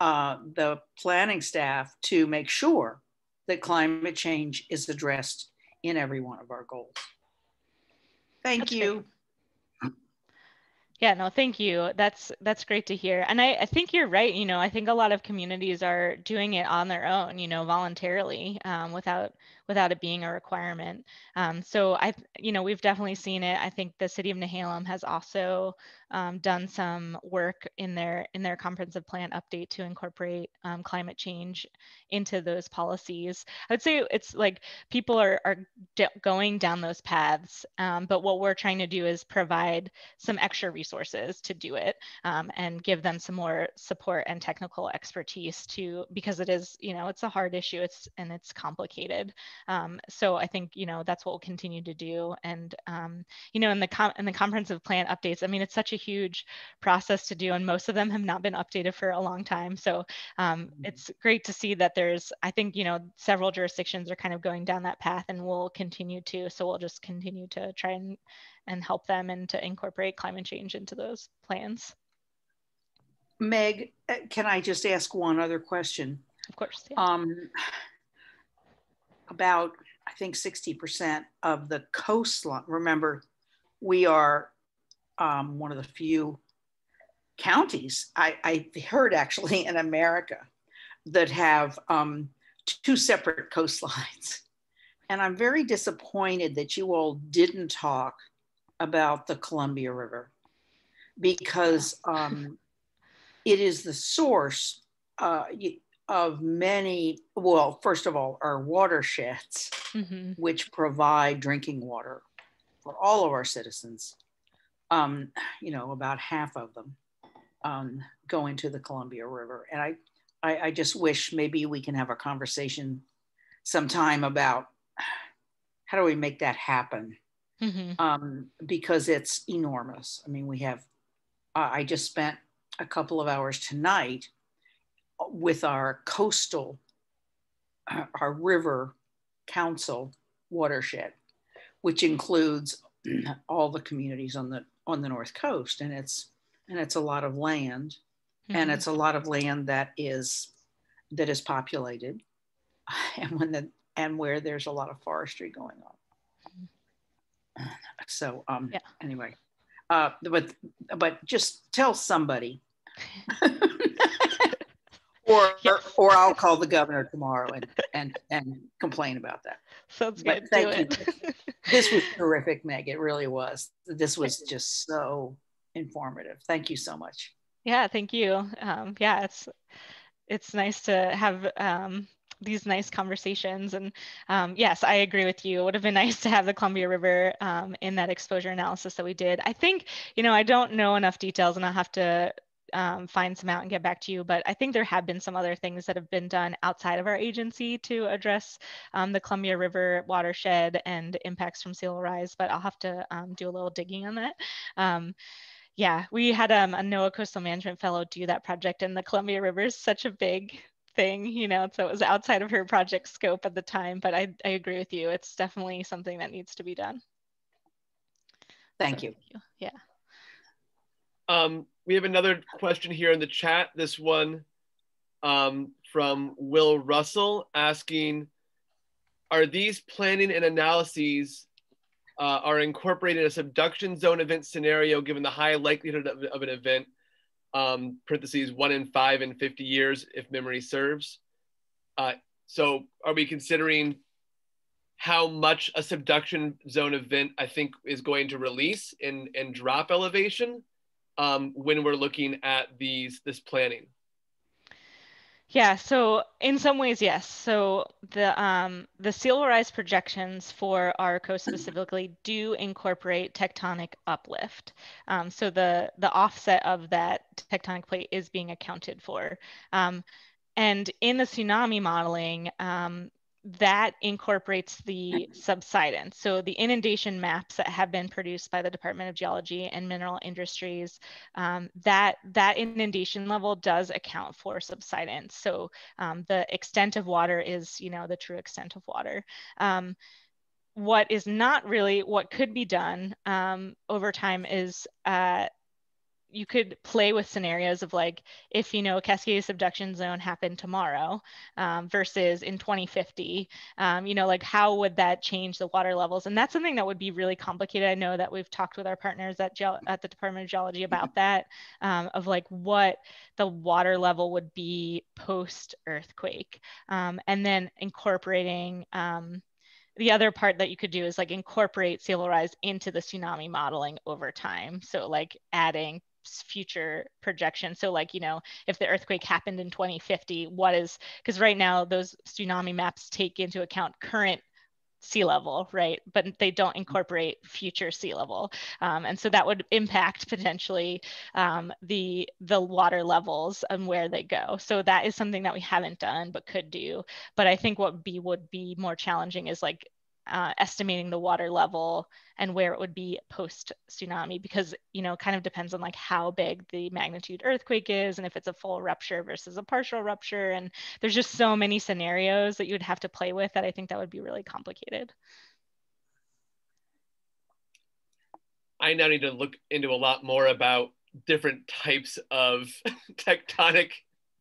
uh, the planning staff to make sure that climate change is addressed in every one of our goals. Thank That's you. Yeah, no, thank you. That's that's great to hear. And I, I think you're right. You know, I think a lot of communities are doing it on their own, you know, voluntarily, um, without without it being a requirement. Um, so I, you know, we've definitely seen it. I think the city of Nehalem has also um, done some work in their in their comprehensive plan update to incorporate um, climate change into those policies. I would say it's like people are are going down those paths, um, but what we're trying to do is provide some extra resources to do it um, and give them some more support and technical expertise to because it is you know it's a hard issue it's and it's complicated um, so I think you know that's what we'll continue to do. And um, you know, in the com- in the comprehensive plan updates, I mean, it's such a huge process to do, and most of them have not been updated for a long time. So um, mm-hmm. it's great to see that there's, I think you know, several jurisdictions are kind of going down that path, and we'll continue to. So we'll just continue to try and and help them and to incorporate climate change into those plans. Meg, uh, can I just ask one other question? Of course. Yeah. Um, about, I think, 60% of the coastline. Remember, we are um, one of the few counties I, I, heard actually in America that have um, two separate coastlines. And I'm very disappointed that you all didn't talk about the Columbia River because um, it is the source. Uh, of many, well, first of all, our watersheds, mm-hmm. which provide drinking water for all of our citizens. Um, you know, about half of them um, go into the Columbia River. And I, I, I just wish maybe we can have a conversation sometime about how do we make that happen? Mm-hmm. Um, because it's enormous. I mean, we have, uh, I just spent a couple of hours tonight with our coastal, our river council watershed, which includes <clears throat> all the communities on the on the north coast, and it's and it's a lot of land, mm-hmm. and it's a lot of land that is that is populated, <laughs> and when the and where there's a lot of forestry going on. So um, yeah. anyway, uh, but but just tell somebody <laughs> or or I'll call the governor tomorrow and and and complain about that. Sounds but good. Thank you. <laughs> this was terrific, Meg. It really was. This was just so informative. Thank you so much. Yeah, thank you. Um, yeah, it's it's nice to have um, these nice conversations. And um, yes, I agree with you. It would have been <laughs> nice to have the Columbia River um, in that exposure analysis that we did. I think, you know, I don't know enough details and I'll have to um, find some out and get back to you. But I think there have been some other things that have been done outside of our agency to address um, the Columbia River watershed and impacts from sea level rise. But I'll have to um, do a little digging on that. Um, yeah, we had um, a NOAA coastal management fellow do that project, and the Columbia River is such a big thing, you know, so it was outside of her project scope at the time. But I, I agree with you; it's definitely something that needs to be done. Thank, so, you. thank you. Yeah. Um, we have another question here in the chat. This one um, from Will Russell asking, are these planning and analyses uh, are incorporated in a subduction zone event scenario given the high likelihood of, of an event, um, parentheses, one in five in 50 years if memory serves. Uh, so are we considering how much a subduction zone event I think is going to release in, in drop elevation? Um, when we're looking at these this planning? Yeah, so in some ways, yes. So the um, the sea level rise projections for our coast <clears throat> specifically do incorporate tectonic uplift. Um, so the the offset of that tectonic plate is being accounted for. Um, and in the tsunami modeling, um, that incorporates the subsidence. So the inundation maps that have been produced by the Department of Geology and Mineral Industries, um, that, that inundation level does account for subsidence. So um, the extent of water is, you know, the true extent of water. Um, what is not really what could be done um, over time is uh, you could play with scenarios of like if you know Cascade subduction zone happened tomorrow um, versus in 2050 um, you know like how would that change the water levels? And that's something that would be really complicated. I know that we've talked with our partners at, Ge- at the department of geology about that um, of like what the water level would be post earthquake um, and then incorporating um, the other part that you could do is like incorporate sea level rise into the tsunami modeling over time. So like adding future projection. So like, you know, if the earthquake happened in 2050, what is, because right now those tsunami maps take into account current sea level, right? But they don't incorporate future sea level, um, and so that would impact potentially um, the the water levels and where they go. So that is something that we haven't done but could do. But I think what be would be more challenging is like uh, estimating the water level and where it would be post tsunami because you know kind of depends on like how big the magnitude earthquake is and if it's a full rupture versus a partial rupture and there's just so many scenarios that you would have to play with that i think that would be really complicated i now need to look into a lot more about different types of <laughs> tectonic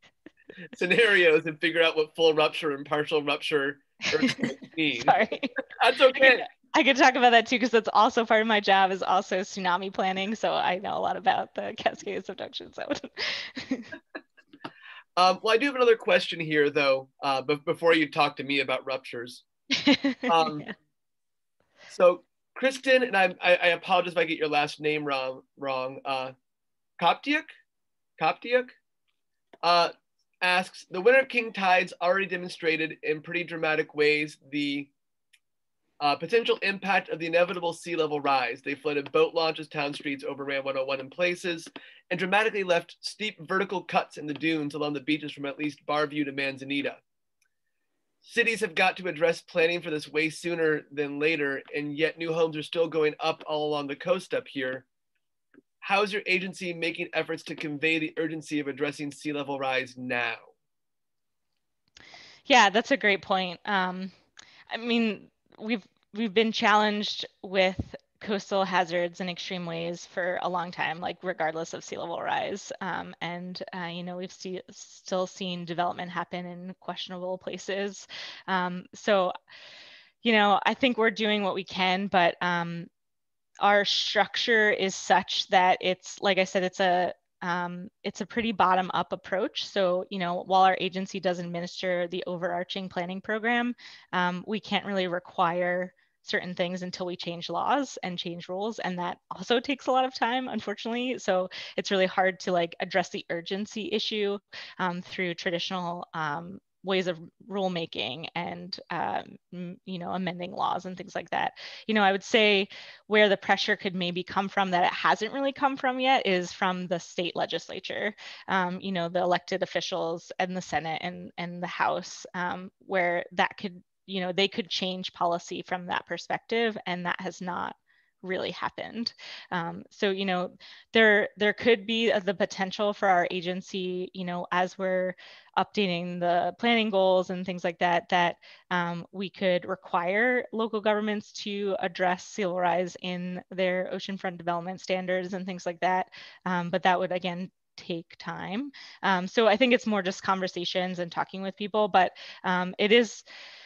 <laughs> scenarios and figure out what full rupture and partial rupture <laughs> Sorry. That's okay. I could talk about that too because that's also part of my job is also tsunami planning. So I know a lot about the Cascade subduction zone. <laughs> um, well, I do have another question here though, uh, but before you talk to me about ruptures. <laughs> Um, yeah. So Kristen, and I, I, I, apologize if I get your last name wrong. Wrong. Uh, Koptiuk, Koptiuk. Uh, asks the winter king tides already demonstrated in pretty dramatic ways the uh, potential impact of the inevitable sea level rise. They flooded boat launches, town streets, overran 101 in places, and dramatically left steep vertical cuts in the dunes along the beaches from at least Barview to Manzanita. Cities have got to address planning for this way sooner than later, and yet new homes are still going up all along the coast up here how is your agency making efforts to convey the urgency of addressing sea level rise now? Yeah, that's a great point. Um, I mean, we've we've been challenged with coastal hazards in extreme ways for a long time, like regardless of sea level rise. Um, and uh, you know, we've see, still seen development happen in questionable places. Um, so, you know, I think we're doing what we can, but um, our structure is such that it's like I said, it's a um, it's a pretty bottom up approach. So, you know, while our agency does administer the overarching planning program, um, we can't really require certain things until we change laws and change rules. And that also <laughs> takes a lot of time, unfortunately. So it's really hard to like address the urgency issue um, through traditional um, ways of rulemaking and um, you know amending laws and things like that. You know i would say where the pressure could maybe come from that it hasn't really come from yet is from the state legislature. Um, you know the elected officials and the senate and and the house um, where that could you know they could change policy from that perspective and that has not really happened. Um, so, you know, there there could be the potential for our agency, you know, as we're updating the planning goals and things like that, that um, we could require local governments to address sea level rise in their oceanfront development standards and things like that. Um, but that would again take time. Um, so I think it's more just conversations and talking with people, but um, it is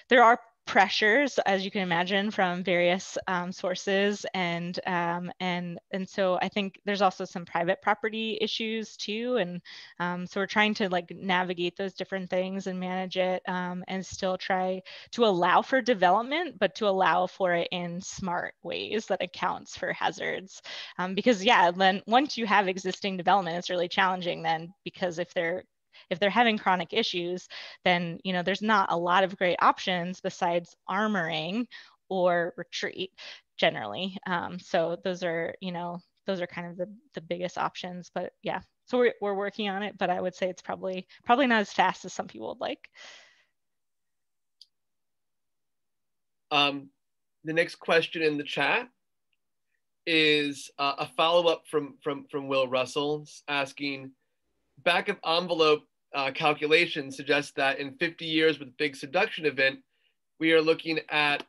there are pressures, as you can imagine, from various um, sources, and um, and and so I think there's also some private property issues too, and um, so we're trying to like navigate those different things and manage it, um, and still try to allow for development, but to allow for it in smart ways that accounts for hazards, um, because yeah, then once you have existing development, it's really challenging then because if they're if they're having chronic issues, then you know there's not a lot of great options besides armoring or retreat generally. Um, so those are you know those are kind of the the biggest options. But yeah, so we're we're working on it, but I would say it's probably probably not as fast as some people would like. Um, the next question in the chat is uh, a follow up from from from Will Russell asking back of envelope uh, calculation suggests that in 50 years with a big subduction event, we are looking at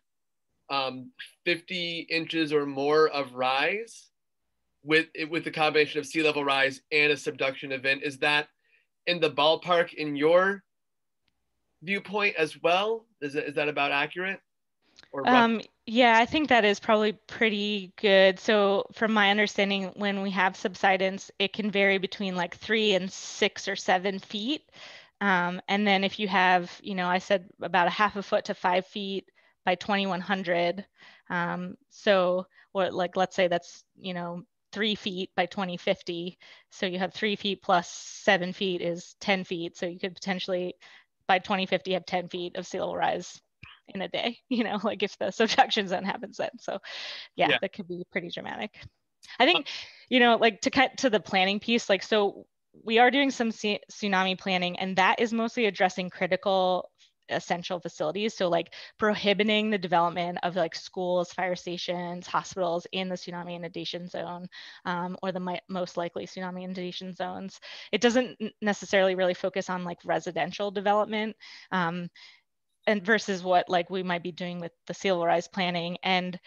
um, 50 inches or more of rise with with the combination of sea level rise and a subduction event. Is that in the ballpark in your viewpoint as well? Is, it, is that about accurate? Or um, yeah, I think that is probably pretty good. So, from my understanding, when we have subsidence, it can vary between like three and six or seven feet. Um, and then if you have, you know, I said about a half a foot to five feet by 2100. Um, so, what like let's say that's you know three feet by 2050. So you have three feet plus seven feet is 10 feet. So you could potentially by 2050 have 10 feet of sea level rise in a day, <laughs> you know, like if the subduction zone happens then. So yeah, yeah, that could be pretty dramatic. I think, you know, like to cut to the planning piece, like, so we are doing some tsunami planning and that is mostly addressing critical essential facilities. So like prohibiting the development of like schools, fire stations, hospitals in the tsunami inundation zone um, or the most likely tsunami inundation zones. It doesn't necessarily really focus on like residential development. Um, and versus what like we might be doing with the sea level rise planning and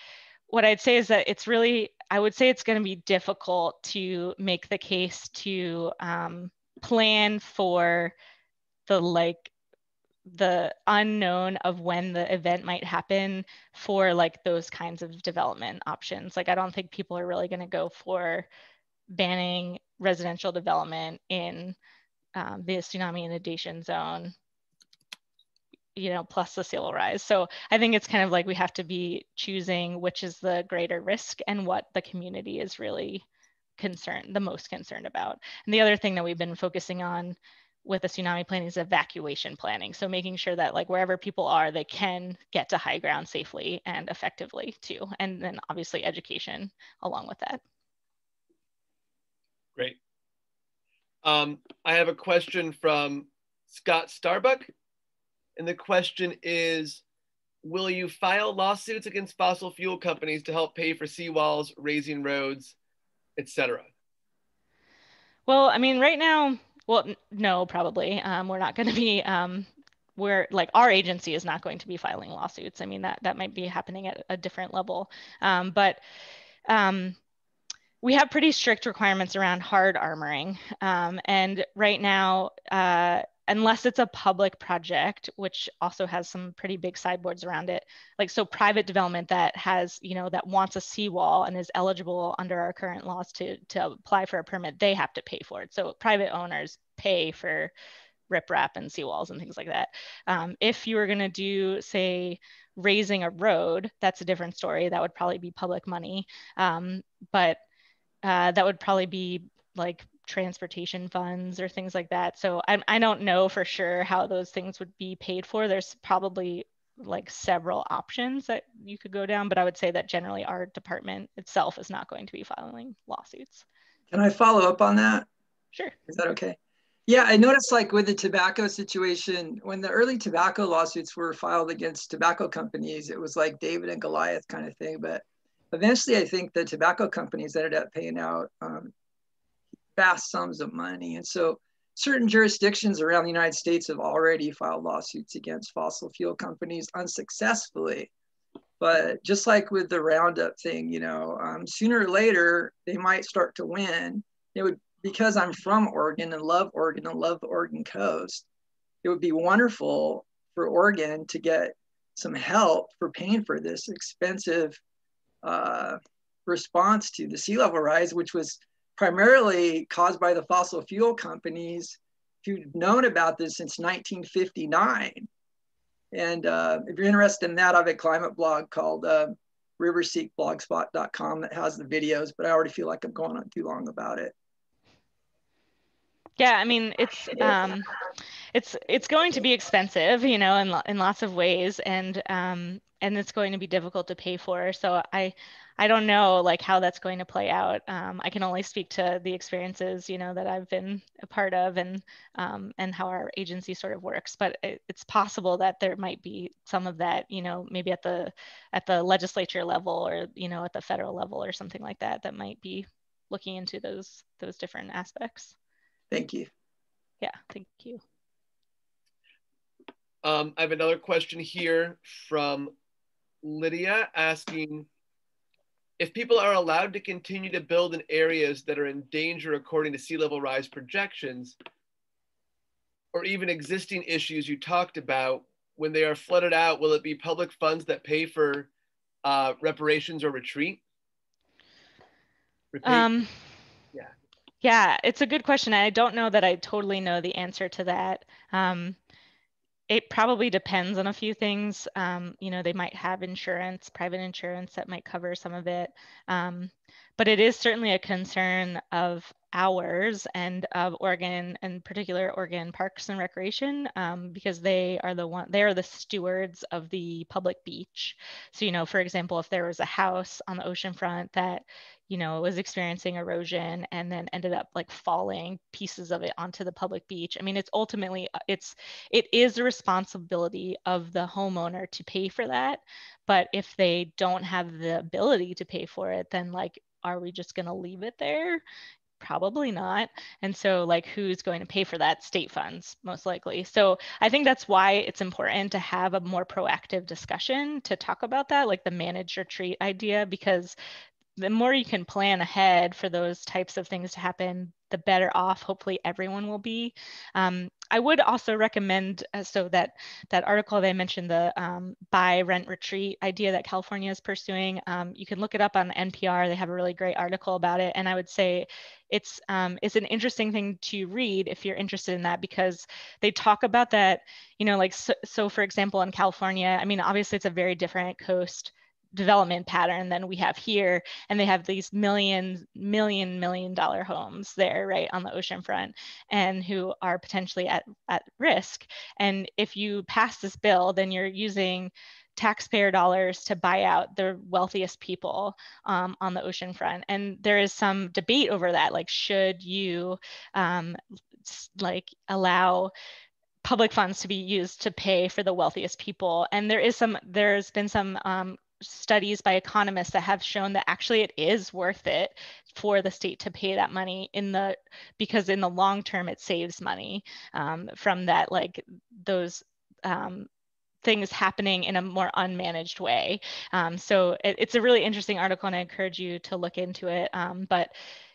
what I'd say is that it's really, I would say it's going to be difficult to make the case to um, plan for the like the unknown of when the event might happen for like those kinds of development options. Like I don't think people are really going to go for banning residential development in um, the tsunami inundation zone you know plus the sea level rise so i think it's kind of like we have to be choosing which is the greater risk and what the community is really concerned the most concerned about and the other thing that we've been focusing on with the tsunami planning is evacuation planning. So making sure that like wherever people are, they can get to high ground safely and effectively too. And then obviously education along with that. Great. Um, I have a question from Scott Starbuck. And the question is, will you file lawsuits against fossil fuel companies to help pay for seawalls, raising roads, etc.? Well, I mean, right now, well, no, probably. Um, we're not going to be. Um, we're like our agency is not going to be filing lawsuits. I mean that that might be happening at a different level, um, but um, we have pretty strict requirements around hard armoring. Um, and right now, uh, unless it's a public project, which also has some pretty big sideboards around it. Like so private development that has, you know, that wants a seawall and is eligible under our current laws to, to apply for a permit, they have to pay for it. So private owners pay for riprap and seawalls and things like that. Um, if you were gonna do, say, raising a road, that's a different story. That would probably be public money. Um, but uh, that would probably be like transportation funds or things like that. So I, I don't know for sure how those things would be paid for. There's probably like several options that you could go down, but I would say that generally our department itself is not going to be filing lawsuits. Can I follow up on that? Sure. Is that okay? Yeah, I noticed like with the tobacco situation, when the early tobacco lawsuits were filed against tobacco companies, it was like David and Goliath kind of thing. But eventually, I think the tobacco companies ended up paying out um, vast sums of money. And so certain jurisdictions around the United States have already filed lawsuits against fossil fuel companies unsuccessfully. But just like with the Roundup thing, you know, um, sooner or later they might start to win. It would because I'm from Oregon and love Oregon and love the Oregon coast. It would be wonderful for Oregon to get some help for paying for this expensive uh, response to the sea level rise, which was primarily caused by the fossil fuel companies who've known about this since 1959. And uh, if you're interested in that, I have a climate blog called uh, riverseekblogspot.com that has the videos, but I already feel like I'm going on too long about it. Yeah, I mean it's um, it's it's going to be expensive, you know, in in lots of ways, and um, and it's going to be difficult to pay for. So I I don't know like how that's going to play out. Um, I can only speak to the experiences, you know, that I've been a part of and um, and how our agency sort of works. But it, it's possible that there might be some of that, you know, maybe at the at the legislature level or you know at the federal level or something like that that might be looking into those those different aspects. Thank you. Yeah, thank you. Um, I have another question here from Lydia asking if people are allowed to continue to build in areas that are in danger according to sea level rise projections, or even existing issues you talked about, when they are flooded out, will it be public funds that pay for uh, reparations or retreat? Repeat. Um, yeah. Yeah, it's a good question. I don't know that I totally know the answer to that. Um, it probably depends on a few things. Um, you know, they might have insurance, private insurance that might cover some of it. Um, but it is certainly a concern of ours and of Oregon, and particular Oregon Parks and Recreation, um, because they are the one they are the stewards of the public beach. So you know, for example, if there was a house on the ocean front that you know was experiencing erosion and then ended up like falling pieces of it onto the public beach. I mean, it's ultimately uh, it's it is a responsibility of the homeowner to pay for that. But if they don't have the ability to pay for it, then like are we just going to leave it there? Probably not. And so like who's going to pay for that? State funds most likely. So i think that's why it's important to have a more proactive discussion to talk about that like the manage retreat idea because the more you can plan ahead for those types of things to happen, the better off hopefully everyone will be. Um, I would also recommend, uh, so that that article that I mentioned, the um, buy, rent, retreat idea that California is pursuing, um, you can look it up on NPR. They have a really great article about it. And I would say it's, um, it's an interesting thing to read if you're interested in that because they talk about that, you know, like, so, so for example, in California, I mean, obviously it's a very different coast development pattern than we have here and they have these million million million dollar homes there right on the ocean front and who are potentially at, at risk. And if you pass this bill then you're using taxpayer dollars to buy out the wealthiest people um, on the ocean front. And there is some debate over that like should you um, like allow public funds to be used to pay for the wealthiest people? And there is some there's been some um, studies by economists that have shown that actually it is worth it for the state to pay that money in the because in the long term it saves money um, from that like those um, things happening in a more unmanaged way. Um, so it, it's a really interesting article and I encourage you to look into it. Um, but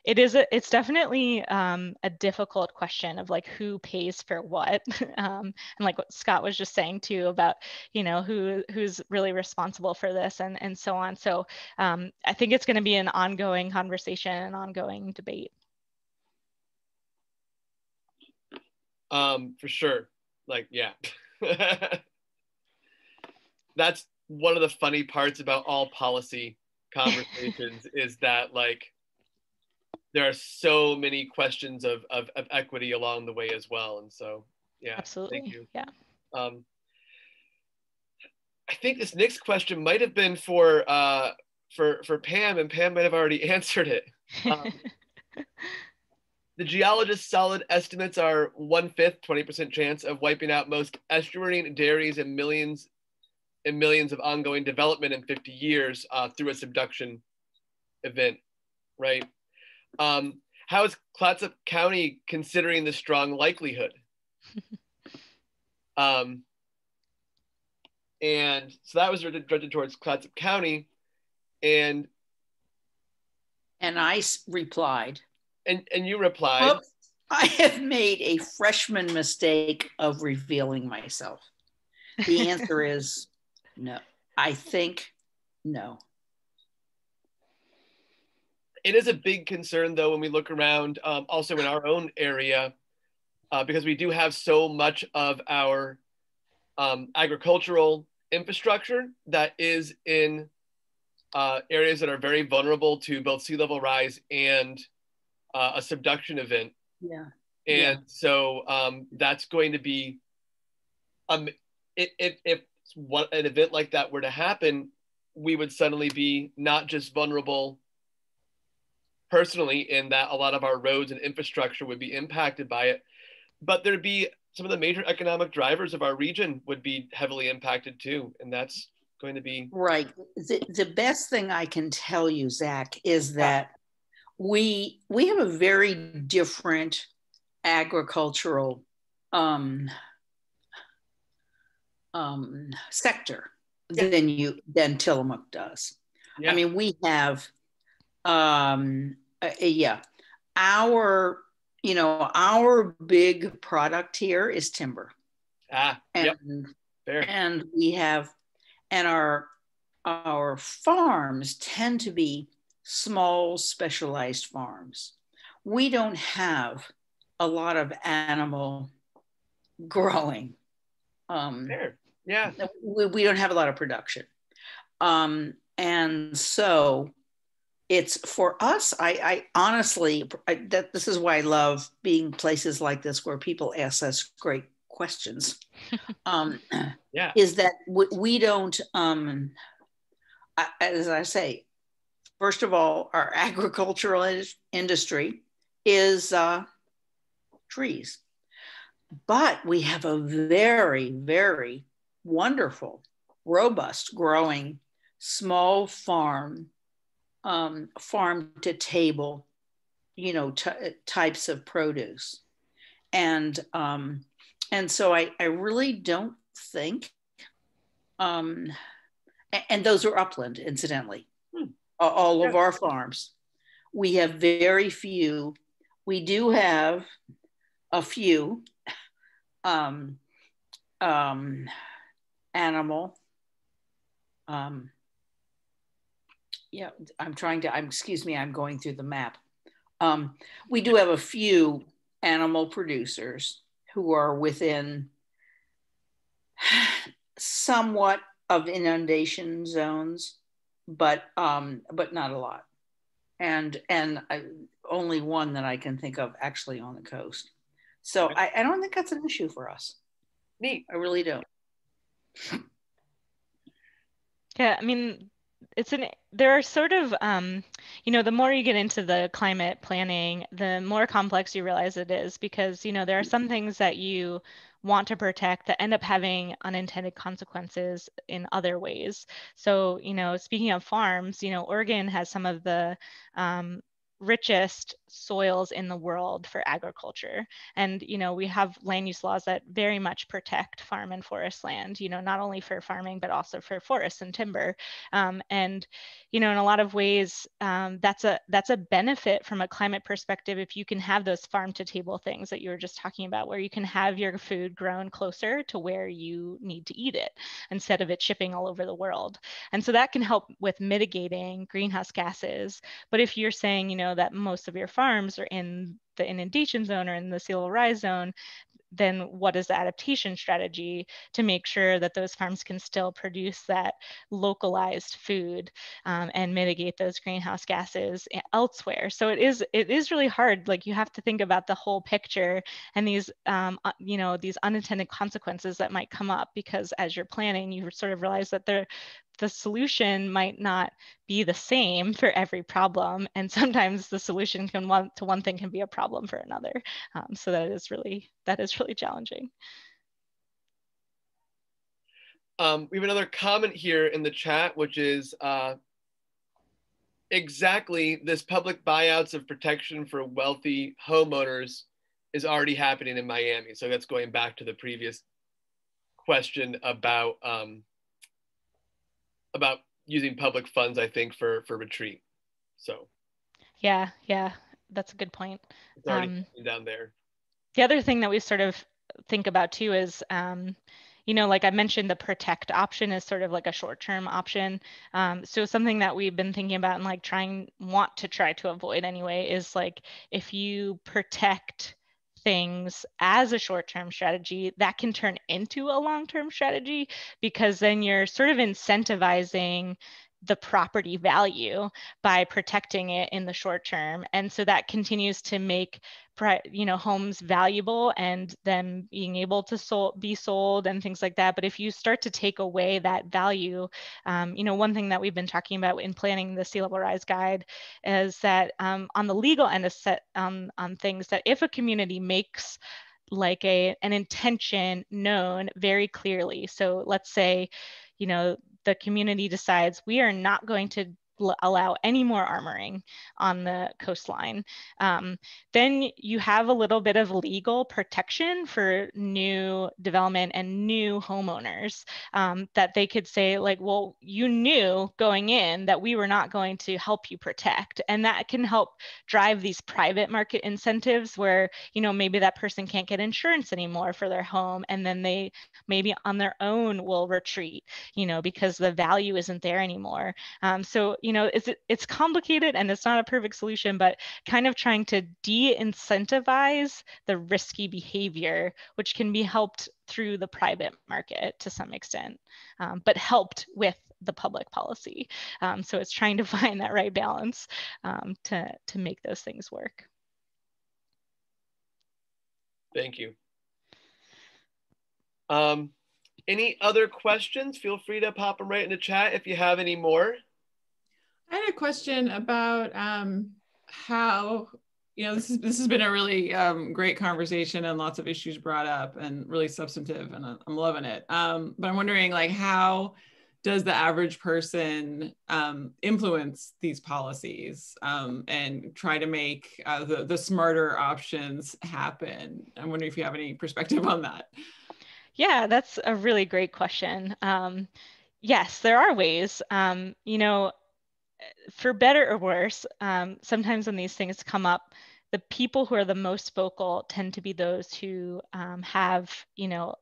it is a, it's definitely um, a difficult question of like who pays for what. <laughs> Um, and like what scott was just saying too about you know who who's really responsible for this and and so on. So um, i think it's going to be an ongoing conversation an ongoing debate. Um for sure. Like yeah <laughs> that's one of the funny parts about all policy conversations <laughs> is that like there are so many questions of, of, of equity along the way as well. And so, yeah, absolutely. Thank you. Yeah. Um, I think this next question might have been for uh, for for Pam, and Pam might have already <laughs> answered it. Um, <laughs> the geologist's solid estimates are one fifth, twenty percent chance of wiping out most estuarine dairies and millions and millions of ongoing development in 50 years uh, through a subduction event, right? Um, how is Clatsop County considering the strong likelihood? <laughs> um, and so that was directed towards Clatsop County, and and I replied, and and you replied, I have made a freshman mistake of revealing myself. The answer is no. I think no it is a big concern though when we look around um, also in our own area uh, because we do have so much of our um, agricultural infrastructure that is in uh, areas that are very vulnerable to both sea level rise and uh, a subduction event. Yeah. And yeah. so um, that's going to be, um, it, it, if what, an event like that were to happen, we would suddenly be not just vulnerable personally in that a lot of our roads and infrastructure would be impacted by it but there'd be some of the major economic drivers of our region would be heavily impacted too and that's going to be right. The, the best thing i can tell you zach is that we we have a very different agricultural um, um, sector Yeah. than you than Tillamook does. Yeah. I mean, we have, um, uh, yeah, our you know our big product here is timber, ah, and yep, fair. and we have, and our our farms tend to be small specialized farms. We don't have a lot of animal growing. Um, Fair. Yeah. we, we don't have a lot of production. Um, and so it's for us, I, I honestly, I, that this is why I love being places like this where people ask us great questions. <laughs> um, Yeah. is that we, we don't, um, I, as I say, first of all, our agricultural industry is uh, trees. But we have a very, very wonderful, robust, growing, small farm, um, farm to table, you know, t- types of produce. And um, and so I, I really don't think, um, and those are upland, incidentally, Hmm. all of our farms. We have very few. We do have a few um, um, animal. Um, yeah, I'm trying to. I'm excuse me. I'm going through the map. Um, we do have a few animal producers who are within somewhat of inundation zones, but um, but not a lot, and and I, only one that I can think of actually on the coast. So I, I don't think that's an issue for us. Neat. I really don't. Yeah, I mean, it's an there are sort of um, you know, the more you get into the climate planning, the more complex you realize it is because, you know, there are some things that you want to protect that end up having unintended consequences in other ways. So, you know, speaking of farms, you know, Oregon has some of the um, richest soils in the world for agriculture. And you know we have land use laws that very much protect farm and forest land you know not only for farming but also for forests and timber. Um, and you know in a lot of ways um, that's a that's a benefit from a climate perspective if you can have those farm to table things that you were just talking about where you can have your food grown closer to where you need to eat it instead of it shipping all over the world. And so that can help with mitigating greenhouse gases. But if you're saying you know that most of your farms are in the inundation zone or in the sea level rise zone then what is the adaptation strategy to make sure that those farms can still produce that localized food um, and mitigate those greenhouse gases elsewhere? So it is it is really hard like you have to think about the whole picture and these um, uh, you know these unintended consequences that might come up because as you're planning you sort of realize that there the solution might not be the same for every problem and <laughs> sometimes the solution can one to one thing can be a problem for another um, so that is really that is really challenging Um, we have another comment here in the chat, which is uh, exactly this public buyouts of protection for wealthy homeowners is already happening in Miami. So that's going back to the previous question about um, about using public funds, I think, for for retreat. So yeah yeah that's a good point it's already Um, down there. the other thing that we sort of think about too is um, you know like i mentioned the protect option is sort of like a short term option um, so something that we've been thinking about and like trying want to try to avoid anyway is like if you protect things as a short term strategy that can turn into a long term strategy because then you're sort of incentivizing the property value by protecting it in the short term. And so that continues to make you know homes valuable and them being able to sold, be sold and things like that. But if you start to take away that value um, you know one thing that we've been talking about in planning the sea level rise guide is that um, on the legal end of set um, on things that if a community makes like a an intention known very clearly so let's say you know the community decides we are not going to allow any more armoring on the coastline. Um, then you have a little bit of legal protection for new development and new homeowners um, that they could say like, well, you knew going in that we were not going to help you protect. And that can help drive these private market incentives where, you know, maybe that person can't get insurance anymore for their home. And then they maybe on their own will retreat, you know, because the value isn't there anymore. Um, so, you know, it's, it's complicated and it's not a perfect solution, but kind of trying to de-incentivize the risky behavior, which can be helped through the private market to some extent, um, but helped with the public policy. Um, so it's trying to <laughs> find that right balance um, to, to make those things work. Thank you. Um, any other questions? Feel free to pop them right in the chat if you have any more. I had a question about um, how you know this is this has been a really um, great conversation and lots of issues brought up and really substantive and I'm loving it. Um, but I'm wondering like how does the average person um, influence these policies um, and try to make uh, the, the smarter options happen? I'm wondering if you have any perspective on that. Yeah, that's a really great question. Um, yes, there are ways. Um, you know, for better or worse, um, sometimes when these things come up, the people who are the most vocal tend to be those who um, have, you know,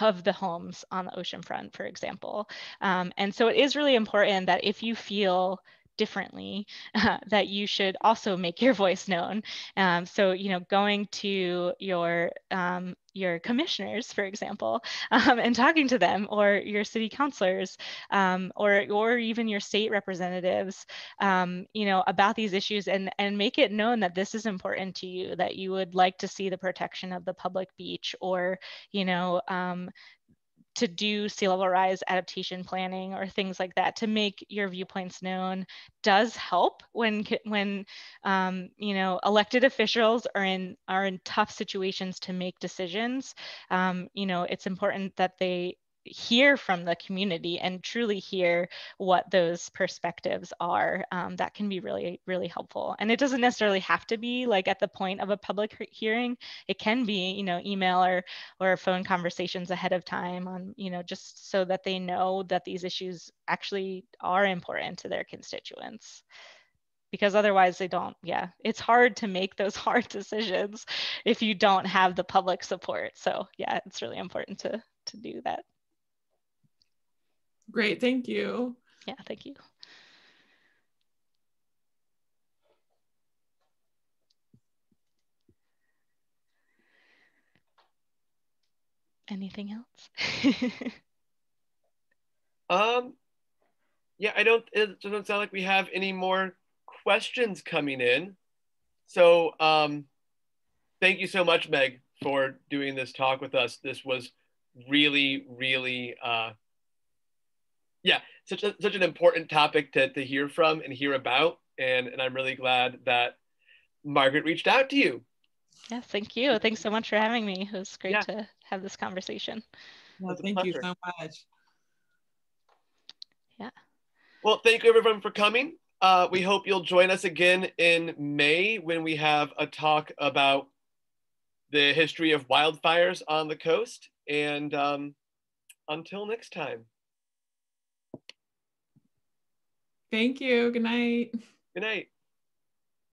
of the homes on the ocean front, for example. Um, and so it is really important that if you feel differently uh, <laughs> that you should also make your voice known um, so you know going to your um, your commissioners for example um, and talking to them or your city councilors um, or or even your state representatives um, you know about these issues and and make it known that this is important to you that you would like to see the protection of the public beach or you know um, to do sea level rise adaptation planning or things like that to make your viewpoints known does help when when um, you know elected officials are in are in tough situations to make decisions. Um, you know it's important that they hear from the community and truly hear what those perspectives are um, that can be really really helpful. And it doesn't necessarily have to be like at the point of a public hearing. It can be you know email or or phone conversations ahead of time on you know just so that they know that these issues actually are important to their constituents. Because otherwise they don't yeah. It's hard to make those <laughs> hard decisions if you don't have the public support. So yeah it's really important to to do that Great, thank you. Yeah, thank you. Anything else? <laughs> um, yeah, I don't, it doesn't sound like we have any more questions coming in. So um, thank you so much, Meg, for doing this talk with us. This was really, really uh, yeah, such a, such an important topic to, to hear from and hear about. And, and I'm really glad that Margaret reached out to you. Yeah, thank you. Thanks so much for having me. It was great yeah. to have this conversation. Well, thank you so much. Yeah. Well, thank you everyone for coming. Uh, we hope you'll join us again in May when we have a talk about the history of wildfires on the coast. And um, until next time. Thank you. Good night. Good night.